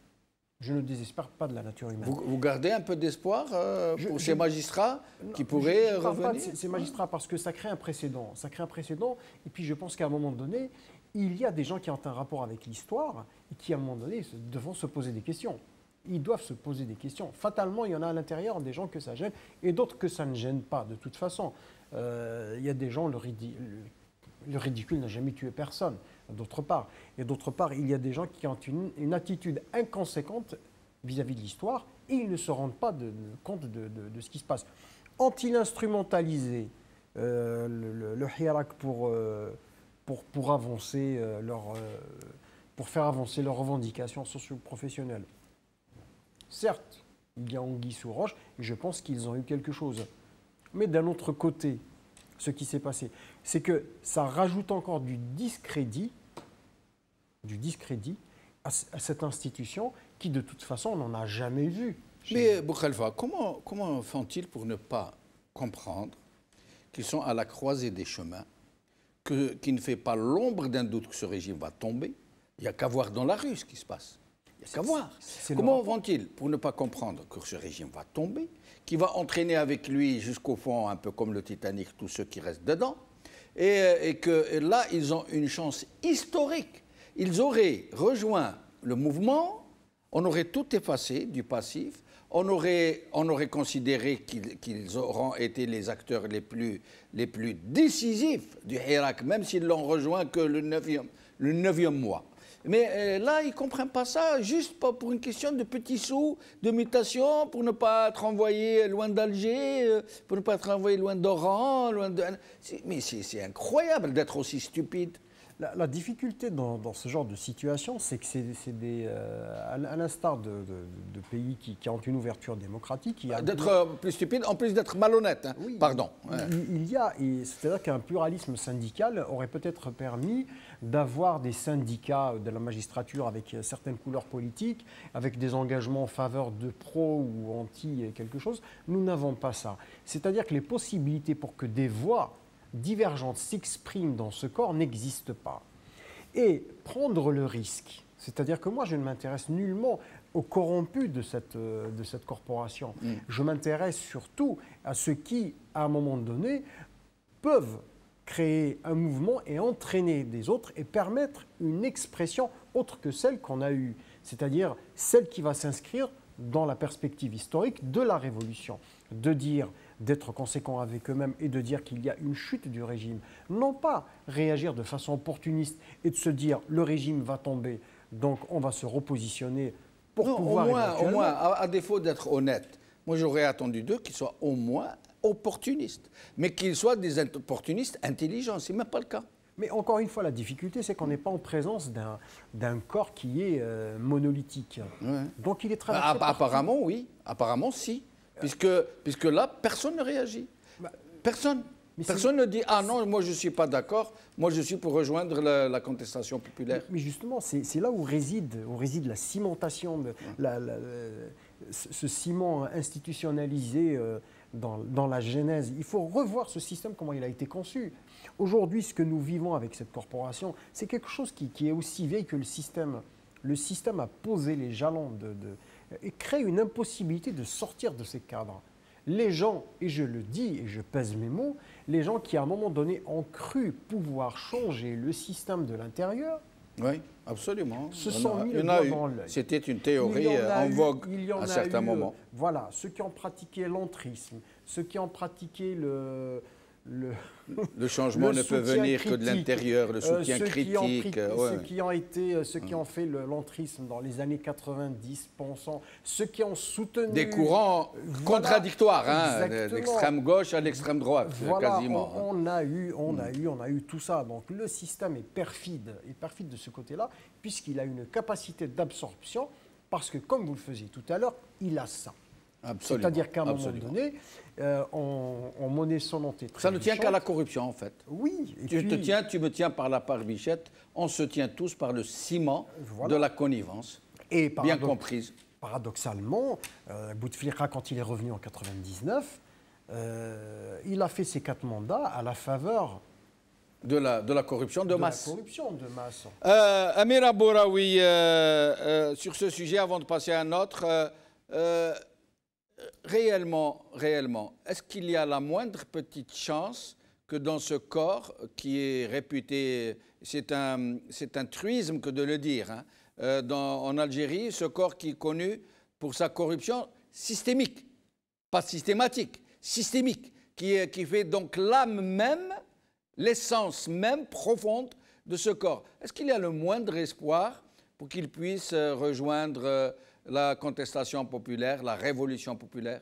Je ne désespère pas de la nature humaine. Vous, gardez un peu d'espoir euh, pour ces magistrats qui pourraient je, revenir pas de ces, magistrats parce que ça crée un précédent. Ça crée un précédent. Et puis je pense qu'à un moment donné, il y a des gens qui ont un rapport avec l'histoire et qui, à un moment donné, devront se poser des questions. Ils doivent se poser des questions. Fatalement, il y en a à l'intérieur des gens que ça gêne et d'autres que ça ne gêne pas, de toute façon. Euh, il y a des gens, le, le ridicule n'a jamais tué personne, d'autre part. Et d'autre part, il y a des gens qui ont une, attitude inconséquente vis-à-vis de l'histoire et ils ne se rendent pas compte de, ce qui se passe. Ont-ils instrumentalisé euh, le, le, Hirak pour, euh, pour, pour, avancer euh, leur, pour faire avancer leurs revendications socio-professionnelles Certes, il y a anguille sous roche, et je pense qu'ils ont eu quelque chose. Mais d'un autre côté, ce qui s'est passé, c'est que ça rajoute encore du discrédit, du discrédit à, cette institution qui, de toute façon, on n'en a jamais vu. Mais Boukhalfa, comment, comment font-ils pour ne pas comprendre qu'ils sont à la croisée des chemins, qu'il ne fait pas l'ombre d'un doute que ce régime va tomber Il n'y a qu'à voir dans la rue ce qui se passe. Il n'y a qu'à voir. Comment vont-ils pour ne pas comprendre que ce régime va tomber qui va entraîner avec lui jusqu'au fond, un peu comme le Titanic, tous ceux qui restent dedans, et, que là, ils ont une chance historique. Ils auraient rejoint le mouvement, on aurait tout effacé du passif, on aurait, on aurait considéré qu'ils auront été les acteurs les plus, les plus décisifs du Hirak, même s'ils l'ont rejoint que le neuvième, le neuvième mois. Mais euh, là, ils ne comprennent pas ça, juste pour une question de petits sous, de mutation, pour ne pas être envoyé loin d'Alger, euh, pour ne pas être envoyé loin d'Oran, loin de... Mais c'est incroyable d'être aussi stupide. La, difficulté dans, ce genre de situation, c'est que c'est des, euh, à l'instar de, pays qui, ont une ouverture démocratique. D'être plus stupide, en plus d'être malhonnête. Hein. Pardon. Il, y a, c'est-à-dire qu'un pluralisme syndical aurait peut-être permis d'avoir des syndicats de la magistrature avec certaines couleurs politiques, avec des engagements en faveur de pro ou anti quelque chose. Nous n'avons pas ça. C'est-à-dire que les possibilités pour que des voix divergente s'exprime dans ce corps n'existe pas. Et prendre le risque, c'est-à-dire que moi je ne m'intéresse nullement aux corrompus de cette, euh, de cette corporation, mm. je m'intéresse surtout à ceux qui, à un moment donné, peuvent créer un mouvement et entraîner des autres et permettre une expression autre que celle qu'on a eue, c'est-à-dire celle qui va s'inscrire dans la perspective historique de la Révolution, de dire d'être conséquents avec eux-mêmes et de dire qu'il y a une chute du régime. Non pas réagir de façon opportuniste et de se dire le régime va tomber, donc on va se repositionner pour pouvoir... Au moins, au moins à, défaut d'être honnête, moi j'aurais attendu d'eux qu'ils soient au moins opportunistes, mais qu'ils soient des opportunistes intelligents, c'est même pas le cas. Mais encore une fois, la difficulté, c'est qu'on n'est pas en présence d'un corps qui est euh, monolithique. Donc il est très... Ah, apparemment, oui. Apparemment, si. Puisque, puisque là, personne ne réagit. Bah, personne. Personne ne dit Ah non, moi je ne suis pas d'accord, moi je suis pour rejoindre la, contestation populaire. Mais justement, c'est là où réside, où réside la cimentation, de, la, ce ciment institutionnalisé euh, dans, dans, la genèse. Il faut revoir ce système, comment il a été conçu. Aujourd'hui, ce que nous vivons avec cette corporation, c'est quelque chose qui, qui, est aussi vieille que le système. Le système a posé les jalons de, de et crée une impossibilité de sortir de ces cadres. Les gens, et je le dis et je pèse mes mots, les gens qui à un moment donné ont cru pouvoir changer le système de l'intérieur, oui, absolument. Se sont mis C'était une théorie en, vogue à un certain moment. Voilà, ceux qui ont pratiqué l'entrisme, ceux qui ont pratiqué le, le, changement ne peut venir que de l'intérieur, le euh, soutien critique. Ceux qui ont été, euh, ceux qui ont fait l'entrisme dans les années 90, pensant, ceux qui ont soutenu des courants contradictoires, hein, l'extrême gauche à l'extrême droite, quasiment. On, a eu, on a mm. eu, on a eu tout ça. Donc le système est perfide, est perfide de ce côté-là, puisqu'il a une capacité d'absorption, parce que comme vous le faisiez tout à l'heure, il a ça. C'est-à-dire qu'à un moment donné, euh, on, monnaie son entrée. Ça ne tient qu'à la corruption, en fait. Oui. tu te tiens, tu me tiens par la barbichette, on se tient tous par le ciment de la connivence, et bien comprise. Paradoxalement, euh, Bouteflika, quand il est revenu en 99, euh, il a fait ses quatre mandats à la faveur de la, de la corruption de, masse. La corruption de masse. Euh, Amira Bouraoui, sur ce sujet, avant de passer à un autre, réellement, réellement, est-ce qu'il y a la moindre petite chance que dans ce corps qui est réputé, c'est un, c'est un truisme que de le dire, hein, euh, en Algérie, ce corps qui est connu pour sa corruption systémique, pas systématique, systémique, qui, qui fait donc l'âme même, l'essence même profonde de ce corps. Est-ce qu'il y a le moindre espoir pour qu'il puisse euh, rejoindre euh, la contestation populaire, la révolution populaire?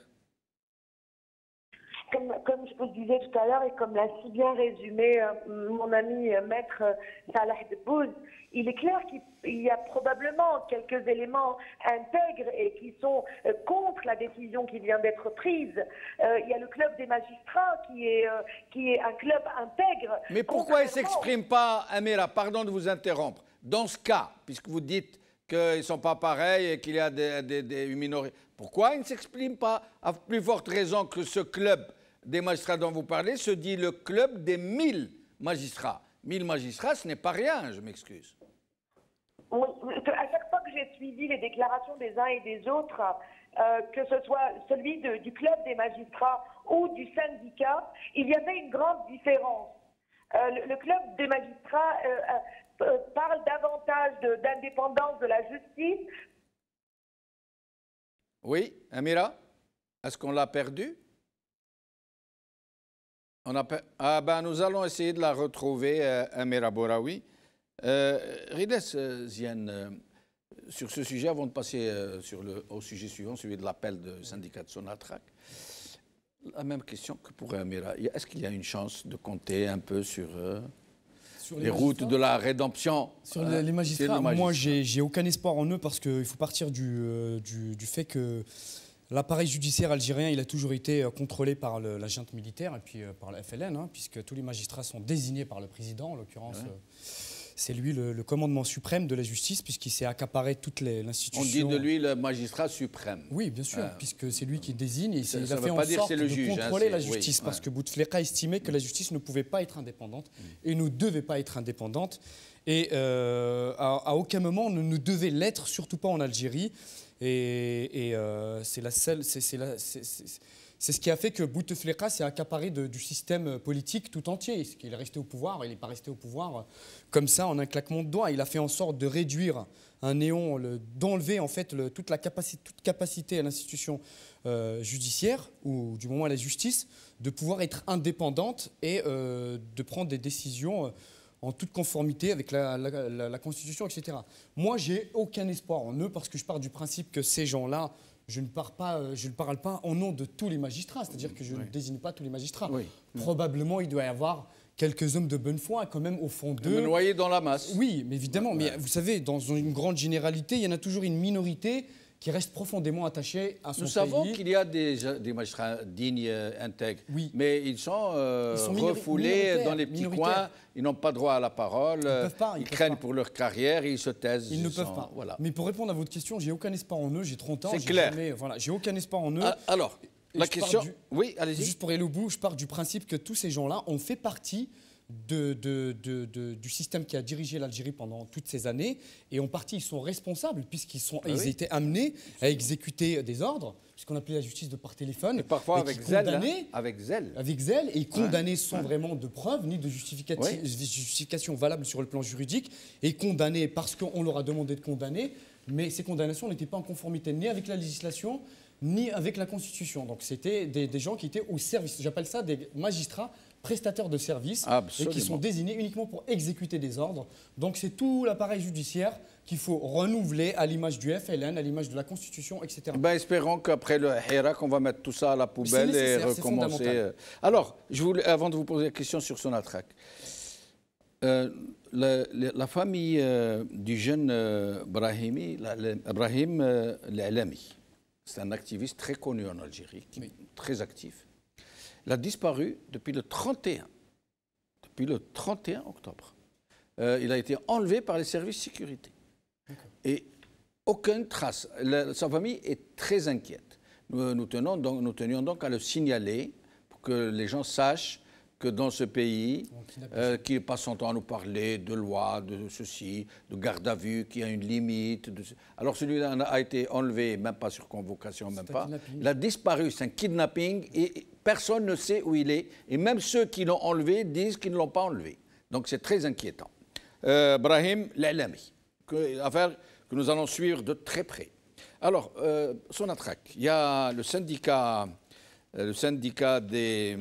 Comme, je vous le disais tout à l'heure et comme l'a si bien résumé euh, mon ami euh, maître euh, Salah Debouz, il est clair qu'il y a probablement quelques éléments intègres et qui sont contre la décision qui vient d'être prise. il y a le club des magistrats qui est, qui est un club intègre. Mais pourquoi il ne s'exprime pas, Amira, pardon de vous interrompre, dans ce cas, puisque vous dites qu'ils ne sont pas pareils et qu'il y a des, des, minorités. Pourquoi ils ne s'expriment pas à plus forte raison que ce club des magistrats dont vous parlez se dit le club des 1000 magistrats? 1000 magistrats, ce n'est pas rien, je m'excuse. à chaque fois que j'ai suivi les déclarations des uns et des autres, euh, que ce soit celui du club des magistrats ou du syndicat, il y avait une grande différence. Euh, le, club des magistrats euh, parle davantage d'indépendance de, la justice. Oui, Amira Est-ce qu'on l'a perdu? On a per- Ah ben nous allons essayer de la retrouver, euh, Amira Bouraoui. Euh, Rides euh, euh, sur ce sujet, avant de passer euh, au sujet suivant, celui de l'appel du syndicat de Sonatrach, la même question que pour Amira. Est-ce qu'il y a une chance de compter un peu sur, euh, Sur les routes de la rédemption Sur hein, les, magistrats, moi j'ai aucun espoir en eux parce qu'il faut partir du, euh, du, du fait que l'appareil judiciaire algérien il a toujours été euh, contrôlé par le- la junte militaire et puis euh, par la FLN, hein, puisque tous les magistrats sont désignés par le président, en l'occurrence. Ouais. euh, c'est lui le, le commandement suprême de la justice, puisqu'il s'est accaparé toute les- On l'institution. dit de lui le magistrat suprême. Oui, bien sûr, Ah. puisque c'est lui qui désigne et Ça- il ça a fait en sorte de juge, hein, contrôler la oui, justice parce ouais. que Bouteflika estimait que la justice ne pouvait pas être indépendante et ne devait pas être indépendante et euh, à, à aucun moment ne, ne devait l'être, surtout pas en Algérie. Et, et, euh, c'est la seule, c'est, c'est ce qui a fait que Bouteflika s'est accaparé du système politique tout entier. Qu'il est resté au pouvoir, il n'est pas resté au pouvoir euh, comme ça en un claquement de doigts. Il a fait en sorte de réduire un néon, le- d'enlever en fait toute la capacité, toute capacité à l'institution euh, judiciaire ou du moment à la justice de pouvoir être indépendante et euh, de prendre des décisions en toute conformité avec la- la Constitution, etc. Moi, j'ai aucun espoir en eux parce que je pars du principe que ces gens-là, je ne, pars pas, euh, je ne parle pas au nom de tous les magistrats, c'est-à-dire que je ne désigne pas tous les magistrats. Oui. Probablement, il doit y avoir quelques hommes de bonne foi quand même au fond De d'eux. me noyer dans la masse. Oui, mais évidemment. Mais vous savez, dans une grande généralité, il y en a toujours une minorité qui reste profondément attachée à son Nous savons qu'il y a des, des magistrats dignes, euh, intègres, Oui. mais ils sont, euh, Ils sont minori- refoulés dans les petits coins, ils n'ont pas droit à la parole, Ils peuvent pas, ils craignent pas. pour leur carrière, et ils se taisent. Ils ne sont- peuvent pas. Voilà. Mais pour répondre à votre question, j'ai aucun espoir en eux. J'ai 30 ans. C'est clair. jamais- voilà, j'ai aucun espoir en eux. Ah, alors, Et la question. du- Oui, allez-y. Juste pour aller au bout, je pars du principe que tous ces gens-là ont fait partie de, de- de- de- du système qui a dirigé l'Algérie pendant toutes ces années et en partie ils sont responsables puisqu'ils sont, Ah ils oui. étaient amenés à exécuter des ordres, ce qu'on appelait la justice de par téléphone. Et parfois et avec zèle. hein, avec zèle. avec zèle et condamnés sans vraiment de preuves ni de justificati- Oui. justification valable sur le plan juridique et condamnés parce qu'on leur a demandé de condamner, mais ces condamnations n'étaient pas en conformité ni avec la législation ni avec la Constitution. Donc c'était des, des gens qui étaient au service. J'appelle ça des magistrats prestataires de services et qui sont désignés uniquement pour exécuter des ordres. Donc c'est tout l'appareil judiciaire qu'il faut renouveler à l'image du FLN, à l'image de la Constitution, etc. Ben, espérons qu'après le Hirak, on va mettre tout ça à la poubelle et recommencer. Alors, je voulais, avant de vous poser la question sur son attraque, euh, la, la- la famille euh, du jeune euh, Brahimi, la- Brahim euh, L'Alami, c'est un activiste très connu en Algérie, très actif. Il a disparu depuis le 31, depuis le 31 octobre. Euh, il a été enlevé par les services de sécurité. Et aucune trace. La- sa famille est très inquiète. Nous, nous tenons donc, nous tenions donc à le signaler pour que les gens sachent que dans ce pays, euh, qui passe son temps à nous parler de loi, de ceci, de garde à vue, qui a une limite. de Alors celui-là a été enlevé, même pas sur convocation, même pas. kidnapping. Il a disparu, c'est un kidnapping et personne ne sait où il est. Et même ceux qui l'ont enlevé disent qu'ils ne l'ont pas enlevé. Donc c'est très inquiétant. Euh, Brahim L'Alami, affaire que nous allons suivre de très près. Alors, euh, son attraque, il y a le syndicat, euh, le syndicat des.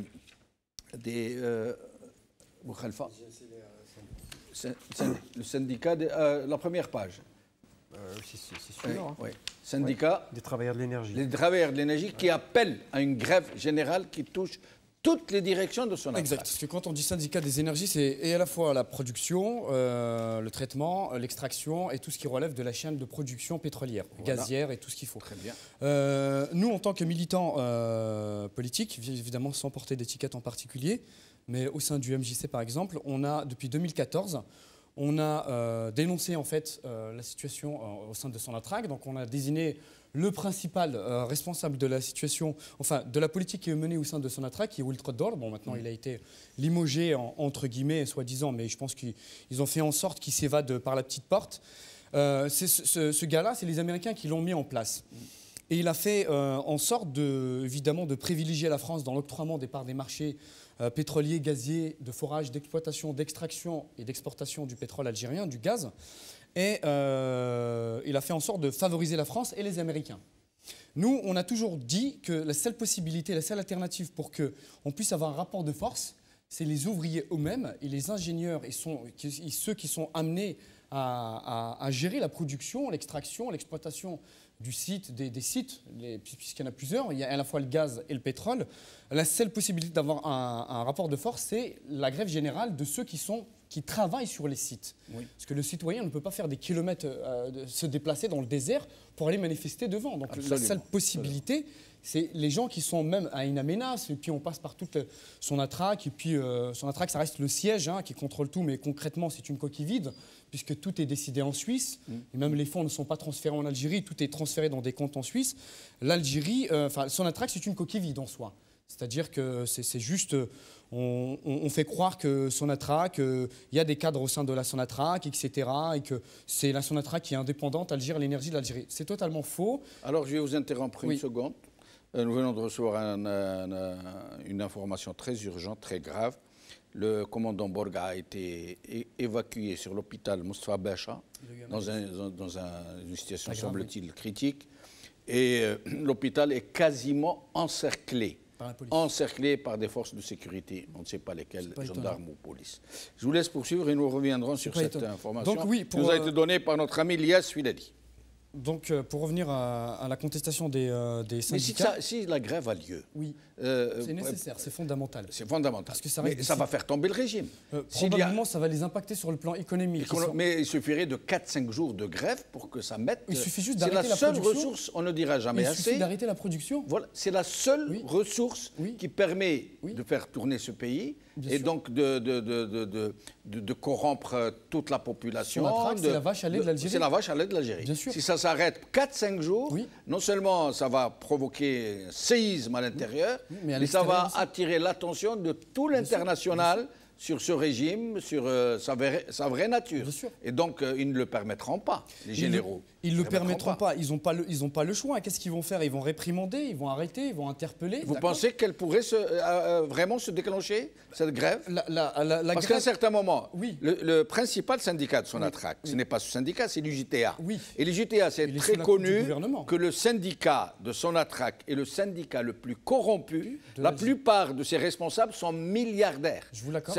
des le syndicat, euh, la première page. Euh, c'est Oui, celui-là, hein. oui. Syndicat Des travailleurs de l'énergie. les travailleurs de l'énergie qui appellent à une grève générale qui touche toutes les directions de son Exact. attraque. Parce que quand on dit syndicat des énergies, c'est et à la fois la production, euh, le traitement, l'extraction et tout ce qui relève de la chaîne de production pétrolière, Voilà. gazière et tout ce qu'il faut. Très bien. Euh, nous, en tant que militants euh, politiques, évidemment sans porter d'étiquette en particulier, mais au sein du MJC par exemple, on a depuis 2014, on a euh, dénoncé en fait euh, la situation euh, au sein de son attraque. Donc on a désigné le principal responsable de la situation, enfin de la politique qui est menée au sein de son attraque, qui est Wiltro Dor. Bon, maintenant il a été limogé en- entre guillemets, soi-disant, mais je pense qu'ils ils ont fait en sorte qu'il s'évade par la petite porte. Ce, ce- gars-là, c'est les Américains qui l'ont mis en place. Et il a fait en sorte, de, évidemment, de privilégier la France dans l'octroiement des parts des marchés pétroliers, gaziers, de forage, d'exploitation, d'extraction et d'exportation du pétrole algérien, du gaz. Et euh, il a fait en sorte de favoriser la France et les Américains. Nous, on a toujours dit que la seule possibilité, la seule alternative pour qu'on puisse avoir un rapport de force, c'est les ouvriers eux-mêmes et les ingénieurs et, ceux qui sont amenés à gérer la production, l'extraction, l'exploitation du site, des, des sites, puisqu'il y en a plusieurs, il y a à la fois le gaz et le pétrole. La seule possibilité d'avoir un, un rapport de force, c'est la grève générale de ceux qui, sont, qui travaillent sur les sites. Parce que le citoyen ne peut pas faire des kilomètres, euh, se déplacer dans le désert pour aller manifester devant. Donc la seule possibilité, c'est les gens qui sont même à Inamenas, et puis on passe par toute son atraque, et puis euh, son atraque, ça reste le siège hein, qui contrôle tout, mais concrètement, c'est une coquille vide, puisque tout est décidé en Suisse, et même les fonds ne sont pas transférés en Algérie, tout est transféré dans des comptes en Suisse. L'Algérie, euh, son c'est une coquille vide en soi. C'est-à-dire que c'est juste, euh, on, fait croire que Sonatrach, euh, il y a des cadres au sein de la Sonatrach, etc., et que c'est la Sonatrach qui est indépendante, elle gère l'énergie de l'Algérie. C'est totalement faux. Alors, je vais vous interrompre une seconde. Nous venons de recevoir un, un, un, une information très urgente, très grave. Le commandant Borga a été évacué sur l'hôpital Mustafa Bacha dans, un- dans- dans un- une situation, semble-t-il, critique. Et euh, l'hôpital est quasiment encerclé. Par. Encerclé par des forces de sécurité, on ne sait pas lesquelles, gendarmes ou police. Je vous laisse poursuivre et nous reviendrons sur cette étonnant. information Donc oui, qui nous a euh, été donnée par notre ami Lias Filali. Donc, euh, pour revenir à, à la contestation des, euh, des Mais si, syndicats, ça- si la grève a lieu, oui, euh, c'est nécessaire, c'est fondamental. C'est fondamental. Parce que ça mais va faire tomber le régime. Y a- probablement, ça va les impacter sur le plan économique. Ils Écono- sont- Mais il suffirait de 4-5 jours de grève pour que ça mette. Il suffit juste C'est la d'arrêter la seule production. ressource, on ne dira jamais il suffit assez. d'arrêter la production. Voilà, c'est la seule Oui. ressource Oui. qui permet Oui. de faire tourner ce pays Bien et sûr. donc de, corrompre euh, toute la population. C'est la vache à lait de l'Algérie. C'est la vache à lait de l'Algérie. Bien sûr. Si ça s'arrête 4-5 jours, Oui. non seulement ça va provoquer un séisme à l'intérieur, Oui, mais ça va aussi. attirer l'attention de tout l'international sur ce régime, sur euh, sa, vraie, sa vraie nature. Bien sûr. Et donc, euh, ils ne le permettront pas, les généraux. Ils ne le permettront pas. Ils n'ont pas, le- ils ont pas le choix. Qu'est-ce qu'ils vont faire? Ils vont réprimander, ils vont arrêter, ils vont interpeller. Vous pensez qu'elle pourrait se- euh, euh, vraiment se déclencher, cette grève? La, la, la, la Parce qu'à un certain moment, Oui. le, le principal syndicat de Sonatrach, ce n'est pas ce syndicat, c'est l'UJTA. Oui. Et l'UJTA, c'est très connu que le syndicat de Sonatrach est le syndicat le plus corrompu. De la plupart de ses responsables sont milliardaires. Je vous l'accorde,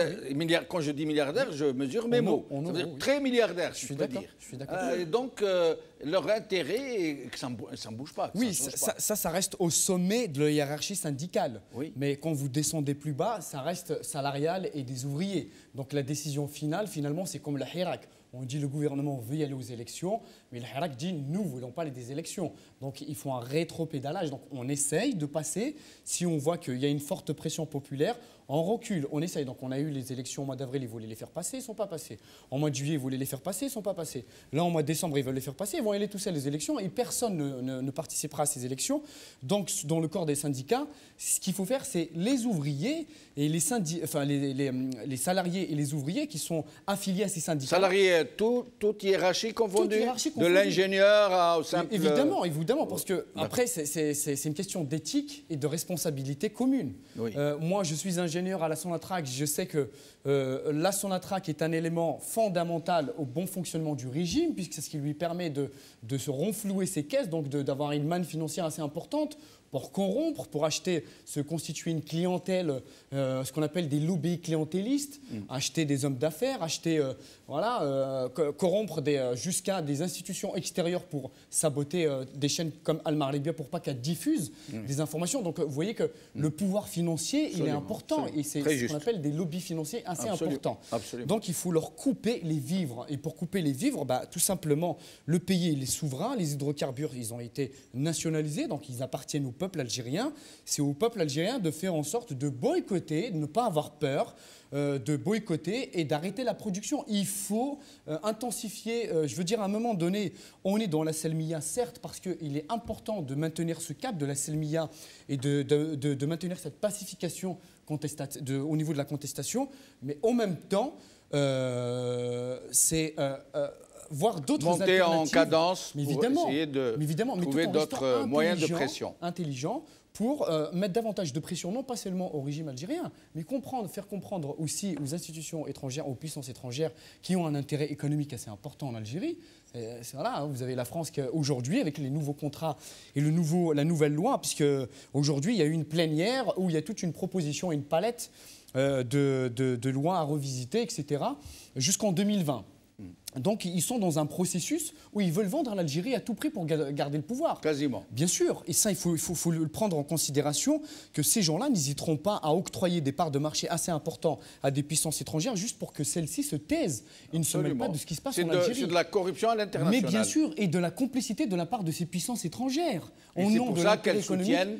Quand je dis milliardaire, je mesure mes mots. Ça veut dire oui. Très milliardaires, Je si suis d'accord. Euh, donc, euh, leur intérêt est que ça ne bouge pas. Oui, ça ça, change pas. ça, ça, ça reste au sommet de la hiérarchie syndicale. Oui. Mais quand vous descendez plus bas, ça reste salarial et des ouvriers. Donc la décision finale, finalement, c'est comme le Hirak. On dit le gouvernement veut y aller aux élections, mais le Hirak dit nous ne voulons pas aller des élections. Donc ils font un rétro-pédalage. Donc on essaye de passer. Si on voit qu'il y a une forte pression populaire, on recule, on essaye. Donc on a eu les élections au mois d'avril, ils voulaient les faire passer, ils ne sont pas passés. En mois de juillet, ils voulaient les faire passer, ils ne sont pas passés. Là, en mois de décembre, ils veulent les faire passer, ils vont aller tous seuls les élections et personne ne, ne- ne participera à ces élections. Donc dans le corps des syndicats, ce qu'il faut faire, c'est les ouvriers et les, enfin, les, les- les salariés et les ouvriers qui sont affiliés à ces syndicats. Salariés, tout, toute hiérarchie confondue, de l'ingénieur au simple... Évidemment, évidemment, parce que après, c'est- une question d'éthique et de responsabilité commune. Oui. Euh, moi, je suis ingénieur à la Sonatrach, je sais que euh, la Sonatrach est un élément fondamental au bon fonctionnement du régime, puisque c'est ce qui lui permet de, se renflouer ses caisses, donc d'avoir une manne financière assez importante pour corrompre, pour acheter, se constituer une clientèle, euh, ce qu'on appelle des lobbies clientélistes, acheter des hommes d'affaires, acheter, euh, voilà, euh, co- corrompre jusqu'à des institutions extérieures pour saboter des chaînes comme Al Libya pour pas qu'elles diffusent des informations. Donc vous voyez que le pouvoir financier, il est important absolument. et c'est ce qu'on appelle des lobbies financiers assez Absolument, importants. Donc il faut leur couper les vivres. Et pour couper les vivres, bah, tout simplement, le pays il est souverain. Les hydrocarbures, ils ont été nationalisés, donc ils appartiennent au peuple algérien. C'est au peuple algérien de faire en sorte de boycotter, de ne pas avoir peur, euh, de boycotter et d'arrêter la production. Il faut euh, intensifier, euh, je veux dire, à un moment donné, on est dans la Selmia, certes, parce qu'il est important de maintenir ce cap de la Selmia et de, de- maintenir cette pacification au niveau de la contestation, mais en même temps, c'est voir d'autres Monter en cadence Mais pour essayer de mais évidemment, mais trouver d'autres euh, moyens de pression. Intelligent pour euh, mettre davantage de pression, non pas seulement au régime algérien, mais comprendre, faire comprendre aussi aux institutions étrangères, aux puissances étrangères qui ont un intérêt économique assez important en Algérie. C'est- Voilà, hein, vous avez la France qui, aujourd'hui, avec les nouveaux contrats et le nouveau, la nouvelle loi, puisque aujourd'hui, il y a eu une plénière où il y a toute une proposition, une palette euh, de, de- de lois à revisiter, etc., jusqu'en 2020. Donc ils sont dans un processus où ils veulent vendre l'Algérie à tout prix pour ga- garder le pouvoir. Quasiment. Bien sûr, et ça, il faut, il faut- faut le prendre en considération que ces gens-là n'hésiteront pas à octroyer des parts de marché assez importantes à des puissances étrangères juste pour que celles-ci se taisent et ne se mêlent pas de ce qui se passe en de, Algérie. c'est de la corruption à l'international. Mais bien sûr, et de la complicité de la part de ces puissances étrangères. Et c'est pour de ça qu'elles soutiennent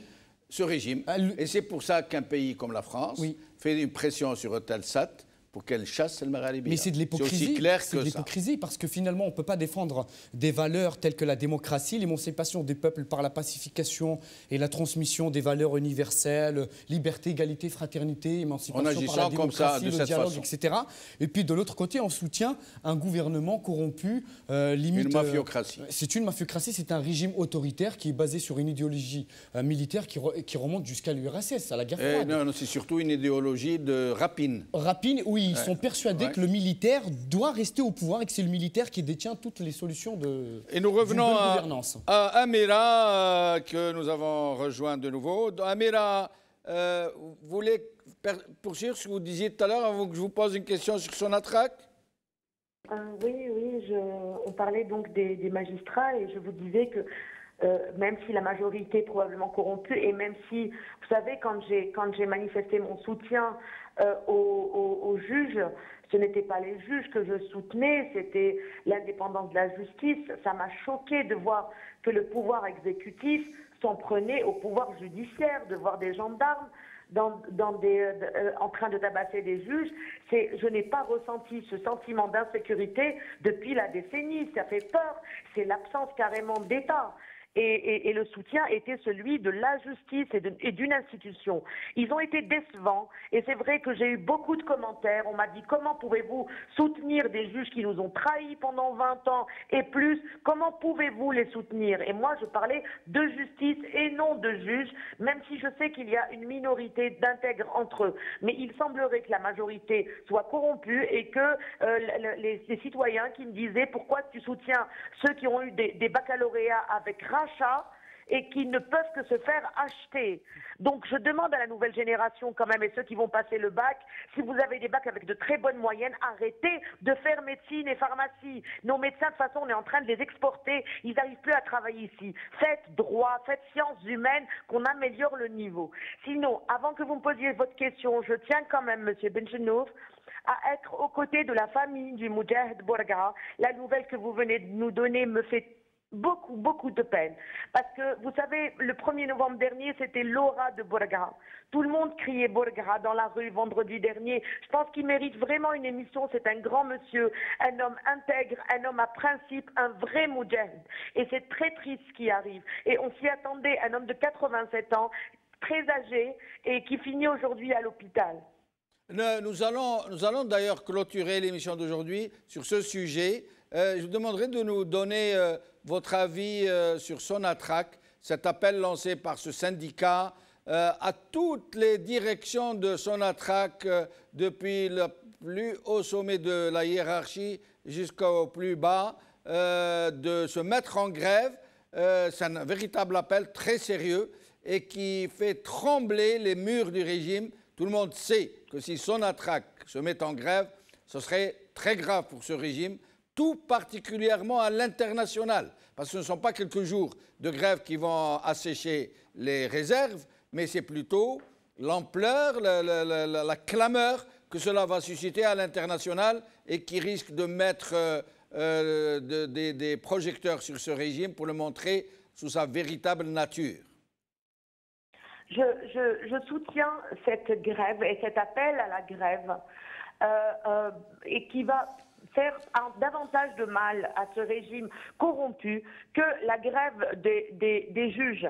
ce régime. Ah, le- Et c'est pour ça qu'un pays comme la France Oui. fait une pression sur Eutelsat pour qu'elle chasse El Maralibi. Mais c'est de l'hypocrisie. C'est aussi clair C'est de l'hypocrisie parce que finalement, on ne peut pas défendre des valeurs telles que la démocratie, l'émancipation des peuples par la pacification et la transmission des valeurs universelles, liberté, égalité, fraternité, émancipation par la comme démocratie, ça, de le cette dialogue, façon. etc. Et puis de l'autre côté, on soutient un gouvernement corrompu, euh, limite. Une euh, mafiocratie. c'est une mafiocratie, c'est un régime autoritaire qui est basé sur une idéologie euh, militaire qui, re- qui remonte jusqu'à l'URSS, à la guerre Eh froide. non, non, c'est surtout une idéologie de rapine. rapide où ils sont persuadés Ouais. que le militaire doit rester au pouvoir et que c'est le militaire qui détient toutes les solutions de Et nous revenons bonne à, gouvernance. à Amira, euh, que nous avons rejoint de nouveau. Amira, euh, vous voulez poursuivre ce que vous disiez tout à l'heure avant que je vous pose une question sur son attraque Euh, oui, oui, je, on parlait donc des, des magistrats et je vous disais que euh, même si la majorité est probablement corrompue et même si, vous savez, quand j'ai quand j'ai manifesté mon soutien euh, aux, juges, ce n'était pas les juges que je soutenais, c'était l'indépendance de la justice. Ça m'a choqué de voir que le pouvoir exécutif s'en prenait au pouvoir judiciaire, de voir des gendarmes euh, euh, en train de tabasser des juges, je n'ai pas ressenti ce sentiment d'insécurité depuis la décennie. Ça fait peur. C'est l'absence carrément d'État. Et, le soutien était celui de la justice et, d'une institution. Ils ont été décevants et c'est vrai que j'ai eu beaucoup de commentaires. On m'a dit comment pouvez-vous soutenir des juges qui nous ont trahis pendant 20 ans et plus? Comment pouvez-vous les soutenir? Et moi, je parlais de justice et non de juges, même si je sais qu'il y a une minorité d'intègres entre eux. Mais il semblerait que la majorité soit corrompue et que euh, le- le- les, citoyens qui me disaient pourquoi tu soutiens ceux qui ont eu des, des baccalauréats avec rachat et qui ne peuvent que se faire acheter. Donc je demande à la nouvelle génération quand même et ceux qui vont passer le bac, si vous avez des bacs avec de très bonnes moyennes, arrêtez de faire médecine et pharmacie. Nos médecins, de toute façon, on est en train de les exporter, ils n'arrivent plus à travailler ici. Faites droit, faites sciences humaines, qu'on améliore le niveau. Sinon, avant que vous me posiez votre question, je tiens quand même, Monsieur Benchenouf, à être aux côtés de la famille du Moudjahid Bourga. La nouvelle que vous venez de nous donner me fait beaucoup, beaucoup de peine. Parce que, vous savez, le 1er novembre dernier, c'était l'aura de Bourga. Tout le monde criait Bourga dans la rue vendredi dernier. Je pense qu'il mérite vraiment une émission. C'est un grand monsieur, un homme intègre, un homme à principe, un vrai Moudjahid. Et c'est très triste ce qui arrive. Et on s'y attendait, un homme de 87 ans, très âgé, et qui finit aujourd'hui à l'hôpital. Nous allons, nous allons d'ailleurs clôturer l'émission d'aujourd'hui sur ce sujet. Euh, je vous demanderai de nous donner euh, votre avis euh, sur Sonatrach, cet appel lancé par ce syndicat euh, à toutes les directions de Sonatrach, euh, depuis le plus haut sommet de la hiérarchie jusqu'au plus bas, de se mettre en grève. C'est un véritable appel très sérieux et qui fait trembler les murs du régime. Tout le monde sait que si Sonatrach se met en grève, ce serait très grave pour ce régime, tout particulièrement à l'international, parce que ce ne sont pas quelques jours de grève qui vont assécher les réserves, mais c'est plutôt l'ampleur, la, la- la- la- la clameur que cela va susciter à l'international et qui risque de mettre euh, euh, de- des- projecteurs sur ce régime pour le montrer sous sa véritable nature. Je, soutiens cette grève et cet appel à la grève euh, et qui va faire davantage de mal à ce régime corrompu que la grève des juges.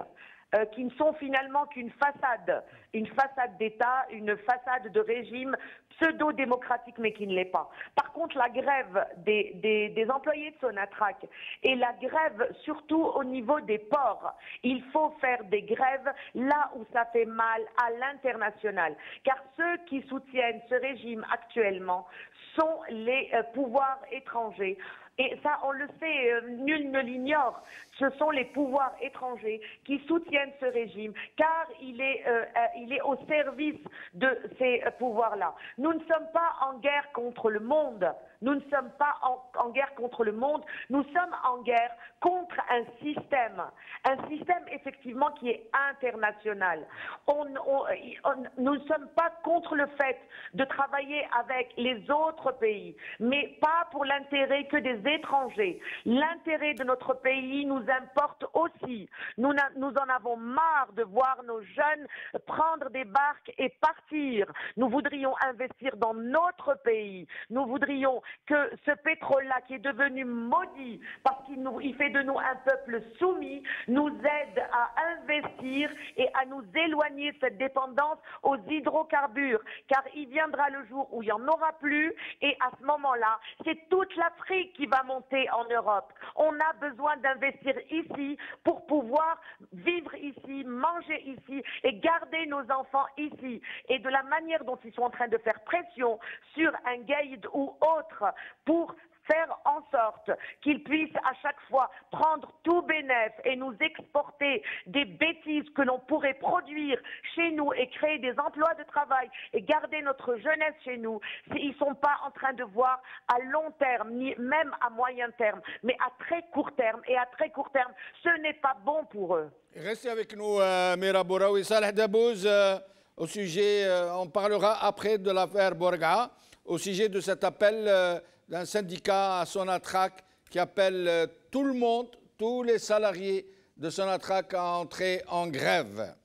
Euh, qui ne sont finalement qu'une façade, une façade d'État, une façade de régime pseudo-démocratique mais qui ne l'est pas. Par contre, la grève des, des, employés de Sonatrach et la grève surtout au niveau des ports, il faut faire des grèves là où ça fait mal à l'international. Car ceux qui soutiennent ce régime actuellement sont les euh, pouvoirs étrangers. Et ça, on le sait, euh, nul ne l'ignore. Ce sont les pouvoirs étrangers qui soutiennent ce régime, car il est, euh, euh, au service de ces euh, pouvoirs-là. Nous ne sommes pas en guerre contre le monde. Nous ne sommes pas en, guerre contre le monde. Nous sommes en guerre contre un système, un système effectivement qui est international. On- on- on- nous ne sommes pas contre le fait de travailler avec les autres pays, mais pas pour l'intérêt que des étrangers. L'intérêt de notre pays nous importe aussi. Nous, en avons marre de voir nos jeunes prendre des barques et partir. Nous voudrions investir dans notre pays. Nous voudrions que ce pétrole-là, qui est devenu maudit parce qu'il nous- fait de nous un peuple soumis, nous aide à investir et à nous éloigner de cette dépendance aux hydrocarbures. Car il viendra le jour où il n'y en aura plus et à ce moment-là, c'est toute l'Afrique qui va monter en Europe. On a besoin d'investir ici pour pouvoir vivre ici, manger ici et garder nos enfants ici. Et de la manière dont ils sont en train de faire pression sur un guide ou autre pour faire en sorte qu'ils puissent à chaque fois prendre tout bénéf et nous exporter des bêtises que l'on pourrait produire chez nous et créer des emplois de travail et garder notre jeunesse chez nous. Ils sont pas en train de voir à long terme, ni même à moyen terme, mais à très court terme. Et à très court terme, ce n'est pas bon pour eux. Restez avec nous, euh, Mira Bouraoui. Salah Dabouz, euh, au sujet, euh, on parlera après de l'affaire Borga, au sujet de cet appel euh, d'un syndicat à Sonatrac qui appelle euh, tout le monde, tous les salariés de Sonatrac à entrer en grève.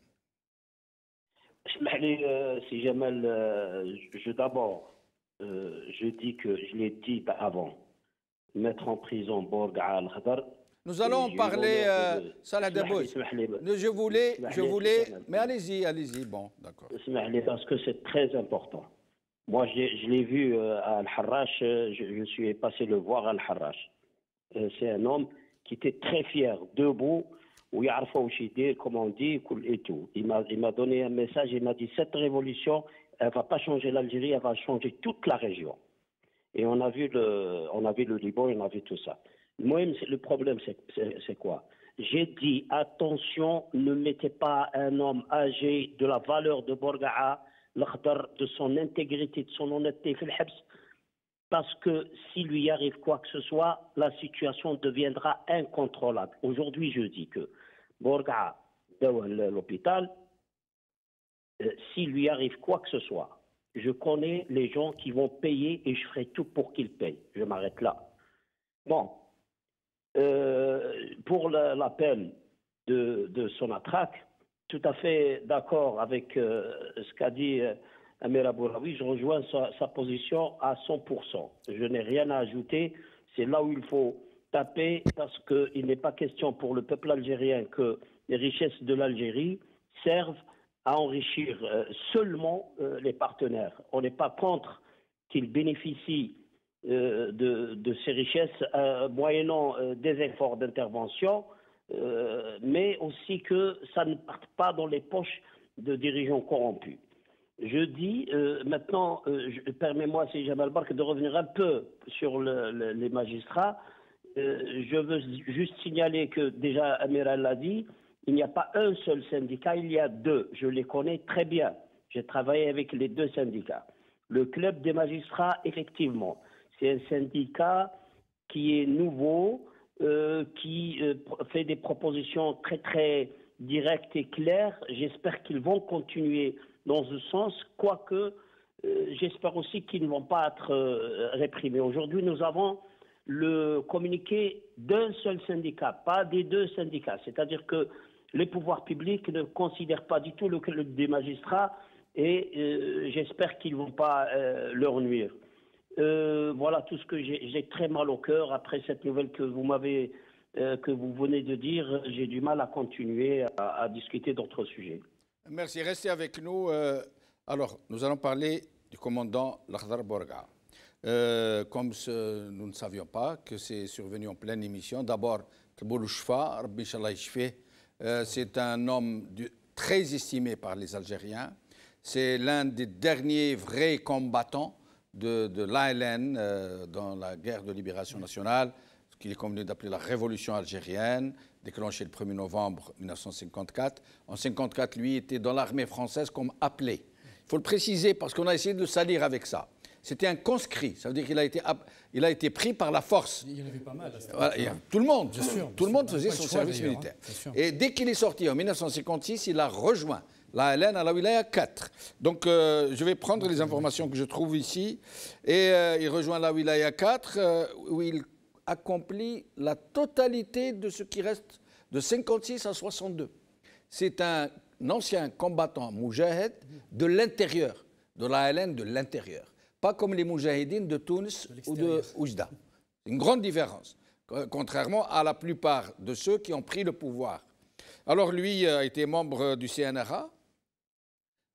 Ben, euh, si Jamel, je d'abord, euh, je dis que je l'ai dit ben, avant, mettre en prison Borga al-Khadar, nous allons parler, de... Salah Dabouz. Je voulais, je voulais, mais allez-y, allez-y, bon, d'accord. Parce que c'est très important. Moi, je, l'ai- vu euh, à Al-Harrach, euh, je, suis passé le voir à Al-Harrach. Euh, c'est un homme qui était très fier, debout, où il a comme on dit, et tout. Il m'a donné un message, il m'a dit cette révolution, elle ne va pas changer l'Algérie, elle va changer toute la région. Et on a vu le, on a vu le Liban, on a vu tout ça. Moi, le problème, c'est- quoi? J'ai dit, attention, ne mettez pas un homme âgé de la valeur de Borgaa, de son intégrité, de son honnêteté, parce que s'il lui arrive quoi que ce soit, la situation deviendra incontrôlable. Aujourd'hui, je dis que Borgaa, dans l'hôpital, euh, s'il lui arrive quoi que ce soit, je connais les gens qui vont payer et je ferai tout pour qu'ils payent. Je m'arrête là. Bon, Euh, pour la- l'appel de, de Sonatrach, tout à fait d'accord avec euh, ce qu'a dit euh, Amir Abouraoui, je rejoins sa, position à 100%. Je n'ai rien à ajouter. C'est là où il faut taper parce qu'il n'est pas question pour le peuple algérien que les richesses de l'Algérie servent à enrichir euh, seulement euh, les partenaires. On n'est pas contre qu'ils bénéficient de, ces richesses moyennant des efforts d'intervention, euh, mais aussi que ça ne parte pas dans les poches de dirigeants corrompus. Je dis euh, maintenant, euh, permets-moi, c'est Jamal Bark, de revenir un peu sur le- le- les magistrats. Euh, je veux juste signaler que déjà Amiral l'a dit, il n'y a pas un seul syndicat, il y a deux. Je les connais très bien. J'ai travaillé avec les deux syndicats. Le club des magistrats, effectivement, c'est un syndicat qui est nouveau, euh, qui euh, fait des propositions très très directes et claires. J'espère qu'ils vont continuer dans ce sens, quoique euh, j'espère aussi qu'ils ne vont pas être réprimés. Aujourd'hui, nous avons le communiqué d'un seul syndicat, pas des deux syndicats. C'est-à-dire que les pouvoirs publics ne considèrent pas du tout le club des magistrats et j'espère qu'ils ne vont pas leur nuire. Euh, voilà tout ce que j'ai très mal au cœur après cette nouvelle que vous m'avez euh, que vous venez de dire, j'ai du mal à continuer à, discuter d'autres sujets. Merci. Restez avec nous. Euh, alors, nous allons parler du commandant Lakhdar Borga. Comme nous ne savions pas que c'est survenu en pleine émission, d'abord, c'est un homme très estimé par les Algériens. C'est l'un des derniers vrais combattants de, de l'ALN euh, dans la guerre de libération nationale, ce qu'il est convenu d'appeler la révolution algérienne, déclenchée le 1er novembre 1954. En 1954, lui était dans l'armée française comme appelé. Il faut le préciser parce qu'on a essayé de salir avec ça. C'était un conscrit, ça veut dire qu'il a été, app- il a été pris par la force. Il y en avait pas mal. à cette Voilà, époque. il y a- tout le monde, Bien sûr, tout le monde faisait son choix, service militaire. hein, sûr. Et dès qu'il est sorti en 1956, il a rejoint l'ALN à la wilaya 4. Donc euh, je vais prendre les informations que je trouve ici. Et euh, il rejoint la wilaya 4 euh, où il accomplit la totalité de ce qui reste de 56 à 62. C'est un ancien combattant moujahid de l'intérieur, de l'ALN de l'intérieur. Pas comme les moujahidines de Tunis ou de. Oujda. Une grande différence, co- contrairement à la plupart de ceux qui ont pris le pouvoir. Alors lui a été membre du CNRA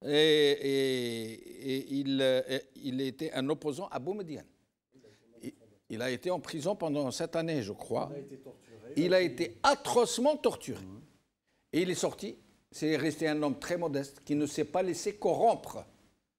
et, et- et il, euh, il était un opposant à Boumediene. Il, il a été en prison pendant sept années, je crois. Il a été atrocement torturé. Et il est sorti. C'est resté un homme très modeste qui ne s'est pas laissé corrompre,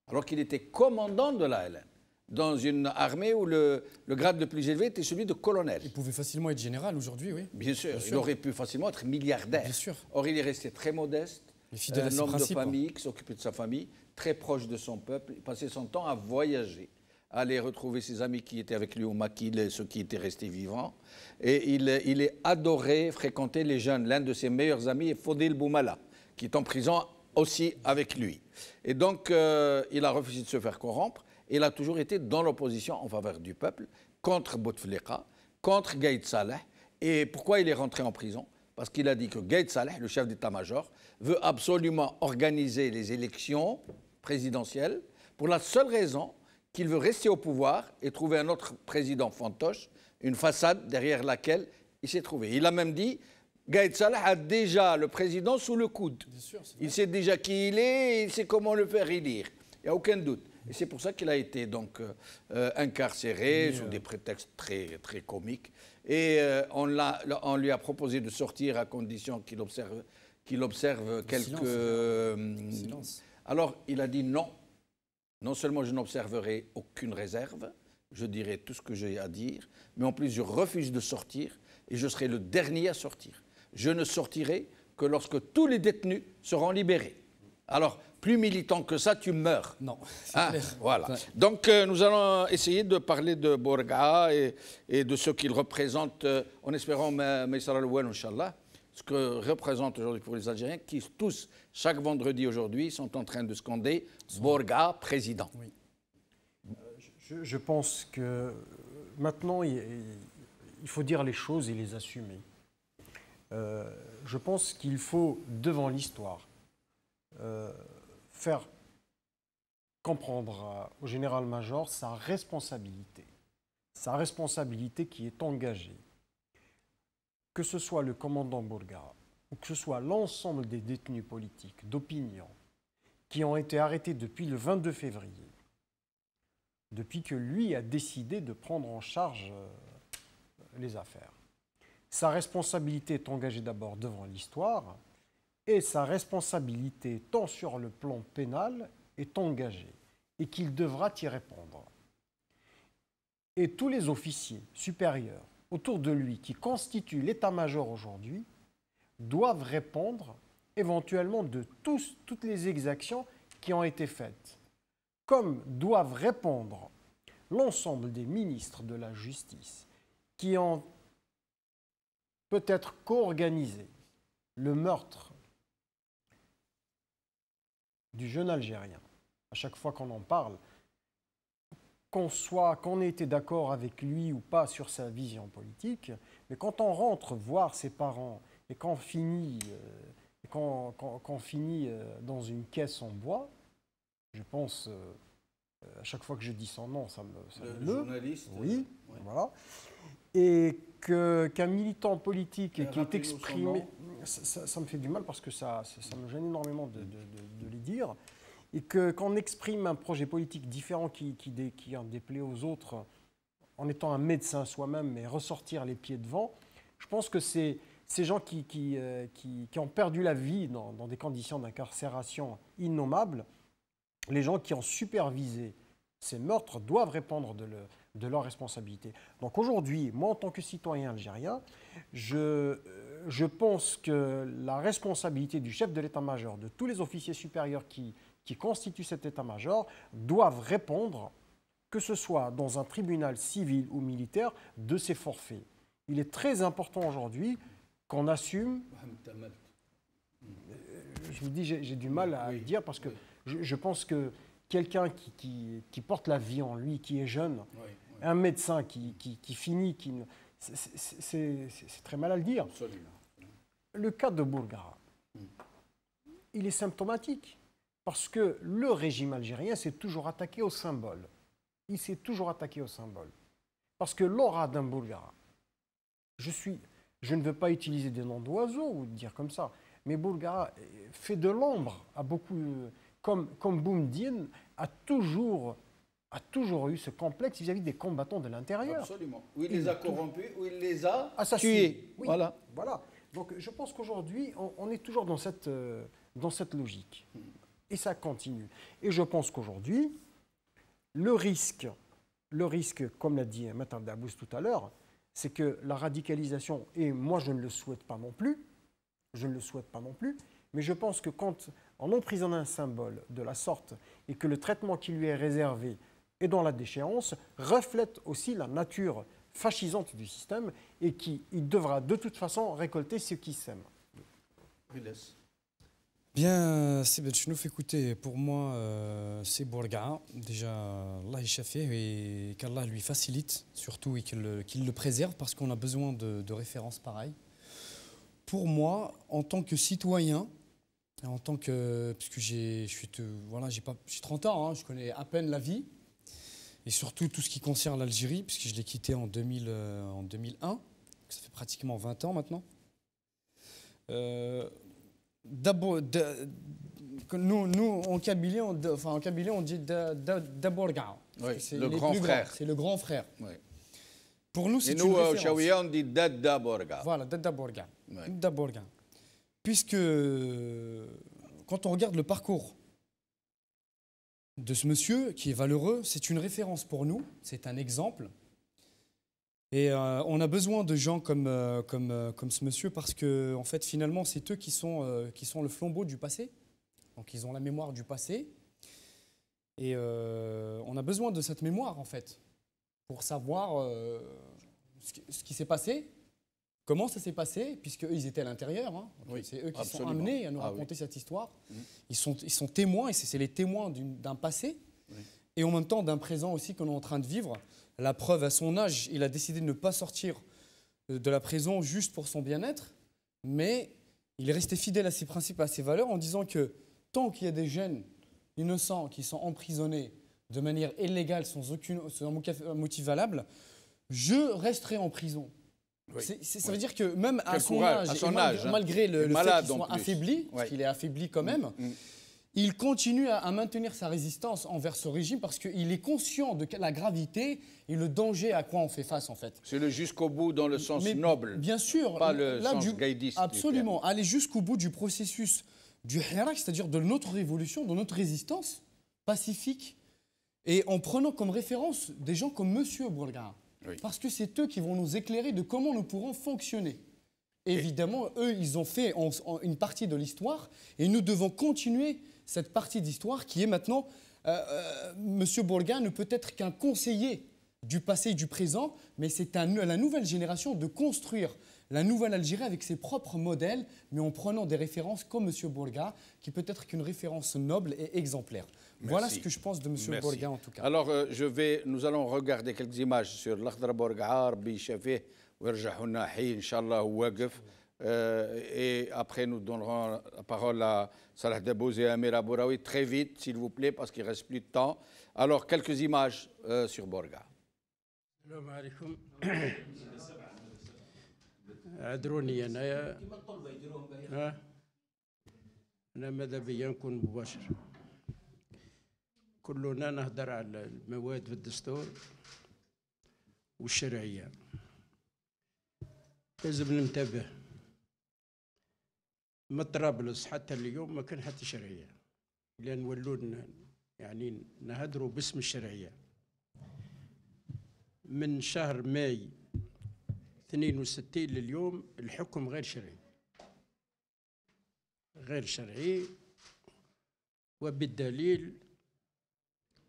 alors qu'il était commandant de l'ALN, dans une armée où le, le grade le plus élevé était celui de colonel. Il pouvait facilement être général aujourd'hui, oui. Bien sûr, Bien il aurait pu facilement être milliardaire. Bien sûr. Or, il est resté très modeste, fidèle un homme de famille qui s'occupait de sa famille, très proche de son peuple. Il passait son temps à voyager, à aller retrouver ses amis qui étaient avec lui au maquis, ceux qui étaient restés vivants. Et il, il est adoré fréquenter les jeunes. L'un de ses meilleurs amis est Fodil Boumala, qui est en prison aussi avec lui. Et donc, euh, il a refusé de se faire corrompre. Il a toujours été dans l'opposition en faveur du peuple, contre Bouteflika, contre Gaïd Saleh. Et pourquoi il est rentré en prison? Parce qu'il a dit que Gaïd Saleh, le chef d'état-major, veut absolument organiser les élections présidentielles pour la seule raison qu'il veut rester au pouvoir et trouver un autre président fantoche, une façade derrière laquelle il s'est trouvé. Il a même dit Gaïd Saleh a déjà le président sous le coude. sûr, Il sait déjà qui il est et il sait comment le faire élire. Il n'y a aucun doute. Et c'est pour ça qu'il a été donc euh, euh, incarcéré sous des prétextes très, très comiques. Et euh, on, l'a- on lui a proposé de sortir à condition qu'il observe, qu'il observe quelques. silence. euh, Silence. alors il a dit non. Non seulement je n'observerai aucune réserve, je dirai tout ce que j'ai à dire, mais en plus je refuse de sortir et je serai le dernier à sortir. Je ne sortirai que lorsque tous les détenus seront libérés. Alors, plus militant que ça, tu meurs. Non, Ah, clair. voilà. Ouais. Donc, euh, nous allons essayer de parler de Borga et, et de ce qu'il représente, euh, en espérant, Maïsar al Inch'Allah, ce que représente aujourd'hui pour les Algériens, qui tous, chaque vendredi aujourd'hui, sont en train de scander Borga président. Je, je pense que euh, maintenant, il, il faut dire les choses et les assumer. Euh, je pense qu'il faut, devant l'histoire, euh, faire comprendre au général-major sa responsabilité. Sa responsabilité qui est engagée. Que ce soit le commandant Bourgara ou que ce soit l'ensemble des détenus politiques d'opinion qui ont été arrêtés depuis le 22 février, depuis que lui a décidé de prendre en charge euh, les affaires. Sa responsabilité est engagée d'abord devant l'histoire et sa responsabilité, tant sur le plan pénal, est engagée et qu'il devra y répondre. Et tous les officiers supérieurs autour de lui qui constituent l'état-major aujourd'hui doivent répondre éventuellement de toutes les exactions qui ont été faites comme doivent répondre l'ensemble des ministres de la justice qui ont peut-être co-organisé le meurtre du jeune Algérien. À chaque fois qu'on en parle, qu'on soit, qu'on ait été d'accord avec lui ou pas sur sa vision politique, mais quand on rentre voir ses parents et qu'on finit, euh, et finit euh, dans une caisse en bois, je pense, euh, à chaque fois que je dis son nom, ça me, ça Le m'émeut. journaliste, Oui, ouais. voilà. Et qu'un militant politique qui est exprimé, ça, ça- ça me fait du mal parce que ça, ça, me gêne énormément de, de- de- de les dire, et que qu'on exprime un projet politique différent qui, qui, dé- qui en déplaît aux autres, en étant un médecin soi-même, mais ressortir les pieds devant, je pense que c'est ces gens qui, qui, euh, qui- qui ont perdu la vie dans, dans des conditions d'incarcération innommables, les gens qui ont supervisé ces meurtres doivent répondre de, le- de leurs responsabilités. Donc aujourd'hui, moi en tant que citoyen algérien, je, euh, je pense que la responsabilité du chef de l'état-major, de tous les officiers supérieurs qui, qui constituent cet état-major, doivent répondre, que ce soit dans un tribunal civil ou militaire, de ces forfaits. Il est très important aujourd'hui qu'on assume je vous dis, j'ai du mal à le dire parce que je, je pense que quelqu'un qui, qui- qui porte la vie en lui, qui est jeune, un médecin qui, qui- qui finit, qui ne- c'est- très mal à le dire. Le cas de Bourgara, il est symptomatique parce que le régime algérien s'est toujours attaqué au symbole. Il s'est toujours attaqué au symbole. Parce que l'aura d'un Bourgara, je suis, je ne veux pas utiliser des noms d'oiseaux ou dire comme ça, mais Bourgara fait de l'ombre à beaucoup, euh, comme, comme Boumdine a toujours, a toujours eu ce complexe vis-à-vis des combattants de l'intérieur. Absolument. Où il les a corrompus, où il les a Assassinés. tués. Oui, Voilà. Voilà. Donc je pense qu'aujourd'hui, on, on est toujours dans cette, euh, dans cette logique. Et ça continue. Et je pense qu'aujourd'hui, le risque, le risque, comme l'a dit Matar Dabous tout à l'heure, c'est que la radicalisation, et moi je ne le souhaite pas non plus, je ne le souhaite pas non plus, mais je pense que quand on emprisonne un symbole de la sorte et que le traitement qui lui est réservé est dans la déchéance, reflète aussi la nature fascisante du système et qui il devra de toute façon récolter ce qui sème. Bien, Sibel Chenouf, écoutez, pour moi, euh, c'est Bourga. Déjà, Allah est chafé et qu'Allah lui facilite, surtout, et qu'il le, préserve, parce qu'on a besoin de, de références pareilles. Pour moi, en tant que citoyen, et en tant que. Puisque j'ai, je suis, te- voilà, j'ai, pas, j'ai 30 ans, hein, je connais à peine la vie, et surtout tout ce qui concerne l'Algérie, puisque je l'ai quitté en, 2000, euh, en 2001, ça fait pratiquement 20 ans maintenant. Euh, D'abord, nous, nous, en Kabylie, on, enfin, en Kabylie, on dit da- da- Daborga. Oui, c'est le grand frère. C'est le grand frère. Oui. Pour nous, c'est Et une nous, au référence. Chaouia, on dit Dadda Borga. Voilà, Daborga. Ouais. Daborga. Puisque euh, quand on regarde le parcours de ce monsieur qui est valeureux, c'est une référence pour nous, c'est un exemple. Et euh, on a besoin de gens comme, euh, comme, euh, comme ce monsieur parce que, en fait, finalement, c'est eux qui sont, qui sont le flambeau du passé. Donc, ils ont la mémoire du passé. Et on a besoin de cette mémoire, en fait, pour savoir ce qui s'est passé, comment ça s'est passé, puisque eux, ils étaient à l'intérieur. hein. Oui, c'est eux qui absolument. sont amenés à nous Ah oui. raconter cette histoire. Mhm. Ils, sont, ils sont témoins, et c'est les témoins d'un passé, Oui. et en même temps d'un présent aussi qu'on est en train de vivre. La preuve, à son âge, il a décidé de ne pas sortir euh, de la prison juste pour son bien-être, mais il est resté fidèle à ses principes, à ses valeurs, en disant que tant qu'il y a des jeunes innocents qui sont emprisonnés de manière illégale, sans aucun sans aucun motif valable, je resterai en prison. Oui. Ça Oui. veut dire que même à Quel son courage, âge, à malgré, hein. malgré le, fait qu'il soit affaibli, parce qu'il est affaibli quand même, Mm. il continue à, à maintenir sa résistance envers ce régime parce qu'il est conscient de la gravité et le danger à quoi on fait face en fait. C'est le jusqu'au bout dans le sens Mais noble. Bien sûr. Pas le là, sens du- gaïdiste du Absolument. Aller jusqu'au bout du processus du Hirak, c'est-à-dire de notre révolution, de notre résistance pacifique, et en prenant comme référence des gens comme Monsieur Bourgara. Oui. Parce que c'est eux qui vont nous éclairer de comment nous pourrons fonctionner. Évidemment, eux, ils ont fait en- en une partie de l'histoire, et nous devons continuer cette partie d'histoire qui est maintenant. euh, euh, Monsieur Bourga ne peut être qu'un conseiller du passé et du présent, mais c'est à la nouvelle génération de construire la nouvelle Algérie avec ses propres modèles, mais en prenant des références comme M. Bourga, qui peut être qu'une référence noble et exemplaire. Voilà ce que je pense de M. Merci. Bourga en tout cas. Alors, euh, nous allons regarder quelques images sur l'Akhdra Bourga, Arbi Shafih, Inch'Allah, Ouagef. Euh, et après, nous donnerons la parole à Salah Debouz et Amir Abouraoui très vite, s'il vous plaît, parce qu'il ne reste plus de temps. Alors, quelques images euh, sur Borga. عذروني أنا. ها؟ أنا ماذا بيا نكون مباشر. كلنا نهضر على المواد في الدستور والشرعية. لازم ننتبه. من طرابلس حتى اليوم ما كان حتى شرعية. لأن ولوا يعني نهدروا باسم الشرعية. من شهر ماي 62 لليوم الحكم غير شرعي. غير شرعي. وبالدليل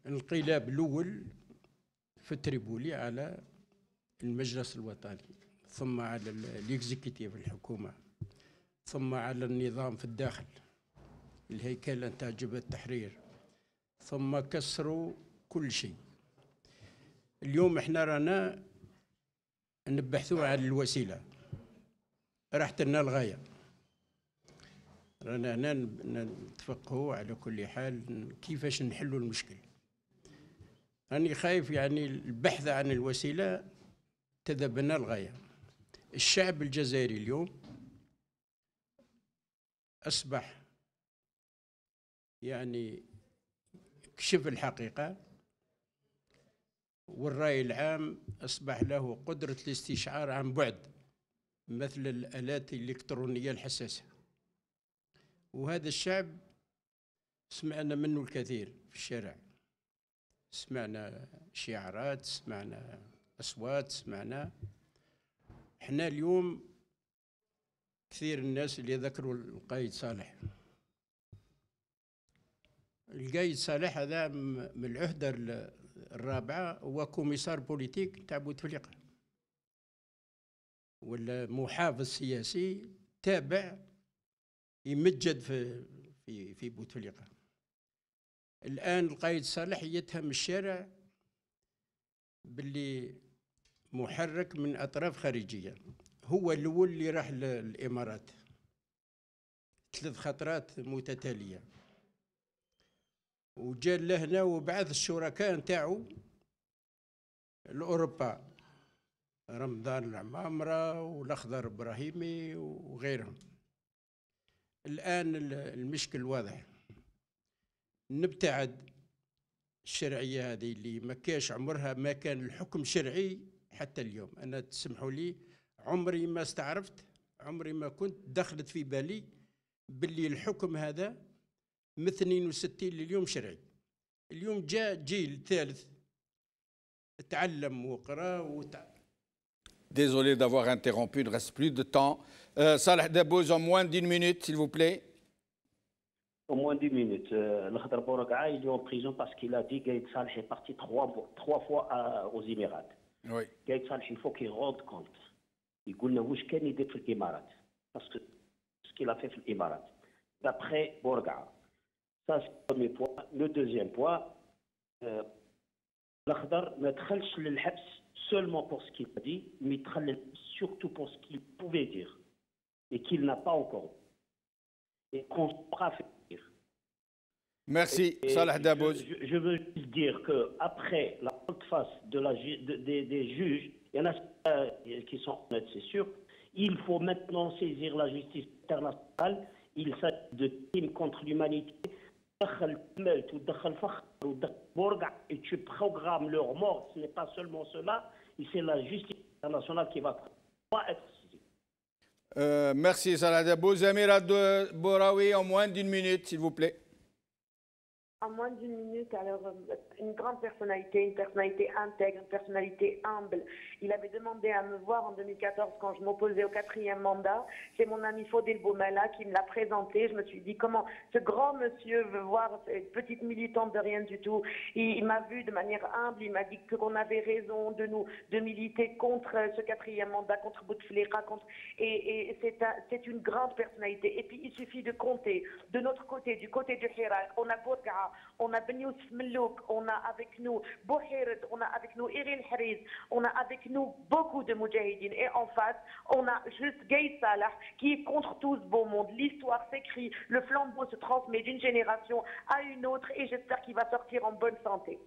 الانقلاب الأول في تريبولي على المجلس الوطني ثم على الإكزيكتيف الحكومة ثم على النظام في الداخل الهيكلة نتاع جبهة التحرير ثم كسروا كل شيء. اليوم إحنا رانا نبحثوا عن الوسيلة. راحت لنا الغاية. رانا هنا نتفقهوا على كل حال كيفاش نحلوا المشكل. راني خايف يعني البحث عن الوسيلة تذبنا الغاية. الشعب الجزائري اليوم أصبح يعني كشف الحقيقة. والرأي العام أصبح له قدرة الاستشعار عن بعد مثل الآلات الإلكترونية الحساسة. وهذا الشعب سمعنا منه الكثير في الشارع. سمعنا شعارات سمعنا أصوات سمعنا. إحنا اليوم كثير الناس اللي ذكروا القايد صالح. القايد صالح هذا من العهدة الرابعة هو كوميسار بوليتيك تاع بوتفليقة ولا محافظ سياسي تابع يمجد في في في بوتفليقة الآن القايد صالح يتهم الشارع باللي محرك من أطراف خارجية. هو الأول اللي راح للإمارات. ثلاث خطرات متتالية. وجا لهنا وبعث الشركاء نتاعو لأوروبا. رمضان العمامرة والأخضر إبراهيمي وغيرهم. الآن المشكل واضح. نبتعد الشرعية هذه اللي ما كاش عمرها ما كان الحكم شرعي حتى اليوم. أنا تسمحوا لي عمري ما استعرفت عمري ما كنت دخلت في بالي باللي الحكم هذا من 62 لليوم شرعي اليوم جاء جيل ثالث تعلم وقرا وتع... Désolé d'avoir interrompu, il ne reste plus de temps. Euh, Salah Dabouz, en moins d'une minute, s'il vous plaît. Au moins d'une minute. L'Akhdar Bouraka, il est en prison parce qu'il a dit Gaïd Saleh est parti trois, trois fois à, aux Émirats. Oui. Gaïd Saleh, il faut qu'il rende compte. Il dit واش كان يدير في الامارات parce que ce qu'il a fait في الامارات d'après Bourga ça, c'est le premier point. Le deuxième point, euh, l'Akhdar ne traite le seulement pour ce qu'il a dit, mais surtout pour ce qu'il pouvait dire et qu'il n'a pas encore et qu'on faire. Merci, Salah Dabouz. Je, je, veux dire que après la face de la, des juges, il y en a qui sont honnêtes, c'est sûr. Il faut maintenant saisir la justice internationale. Il s'agit de crimes contre l'humanité دخل تملت ودخل فخر ودخل بورقع et tu programmes leur mort. Ce n'est pas seulement cela, et c'est la justice internationale qui va pas être saisie. Euh, merci, Salah Dabouz. Amira de Boraoui, en moins d'une minute, s'il vous plaît. En moins d'une minute, alors euh, une grande personnalité, une personnalité intègre, une personnalité humble. Il avait demandé à me voir en 2014 quand je m'opposais au quatrième mandat. C'est mon ami Faudel Boumela qui me l'a présenté. Je me suis dit comment ce grand monsieur veut voir cette petite militante de rien du tout? Il, m'a vu de manière humble. Il m'a dit qu'on avait raison de nous de militer contre euh, ce quatrième mandat, contre Bouteflika, contre et, c'est un- c'est une grande personnalité. Et puis il suffit de compter de notre côté, du côté du Hirak, on a Bourga'a, on a Ben Youssef Mellouk, on a avec nous Bouhired, on a avec nous Irine Hariz, on a avec nous beaucoup de Moudjahidines. Et en face, on a juste Gay Salah qui est contre tout ce beau monde. L'histoire s'écrit, le flambeau se transmet d'une génération à une autre et j'espère qu'il va sortir en bonne santé.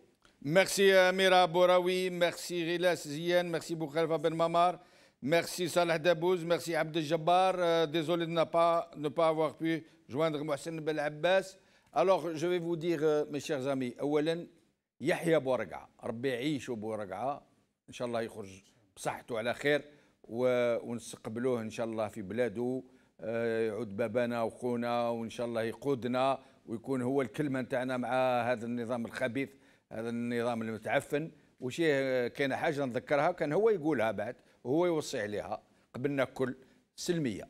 Merci, Amira Boraoui. Merci, Rilas Zien. Merci, Boukhalifa Ben Mamar. Merci Salah Dabouz, merci Abdel Jabbar. Euh, désolé de ne pas, ne pas avoir pu joindre Mohsen Ben Abbas. Je vais vous dire, euh, mes chers amis, أولا يحيى بورقعة ربي يعيشوا بورقعة إن شاء الله يخرج بصحته على خير ونستقبلوه إن شاء الله في بلاده. آه، يعود بابانا وخونا وإن شاء الله يقودنا ويكون هو الكلمة نتاعنا مع هذا النظام الخبيث هذا النظام المتعفن. وشي كاينة حاجة نذكرها كان هو يقولها بعد وهو يوصي عليها قبلنا الكل سلمية.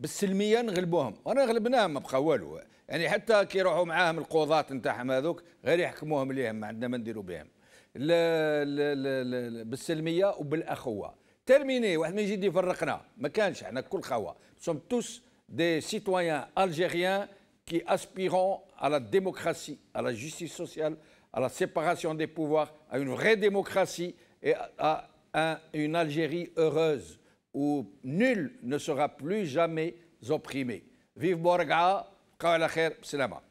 بالسلمية نغلبوهم. وانا غلبناهم ما بقى والو. يعني حتى كي يروحوا معاهم القضاة نتاعهم هذوك غير يحكموهم ليهم ما عندنا ما نديروا بهم. لا لا لا لا بالسلمية وبالأخوة. ترميني واحد ما يجي يفرقنا ما كانش. إحنا كل خوا. سوم توس دي سيتويان الجيريان qui aspirons à la démocratie, à la justice sociale, à la séparation des pouvoirs, à une vraie démocratie et à, où nul ne sera plus jamais opprimé. Vive Borga, khair, salama.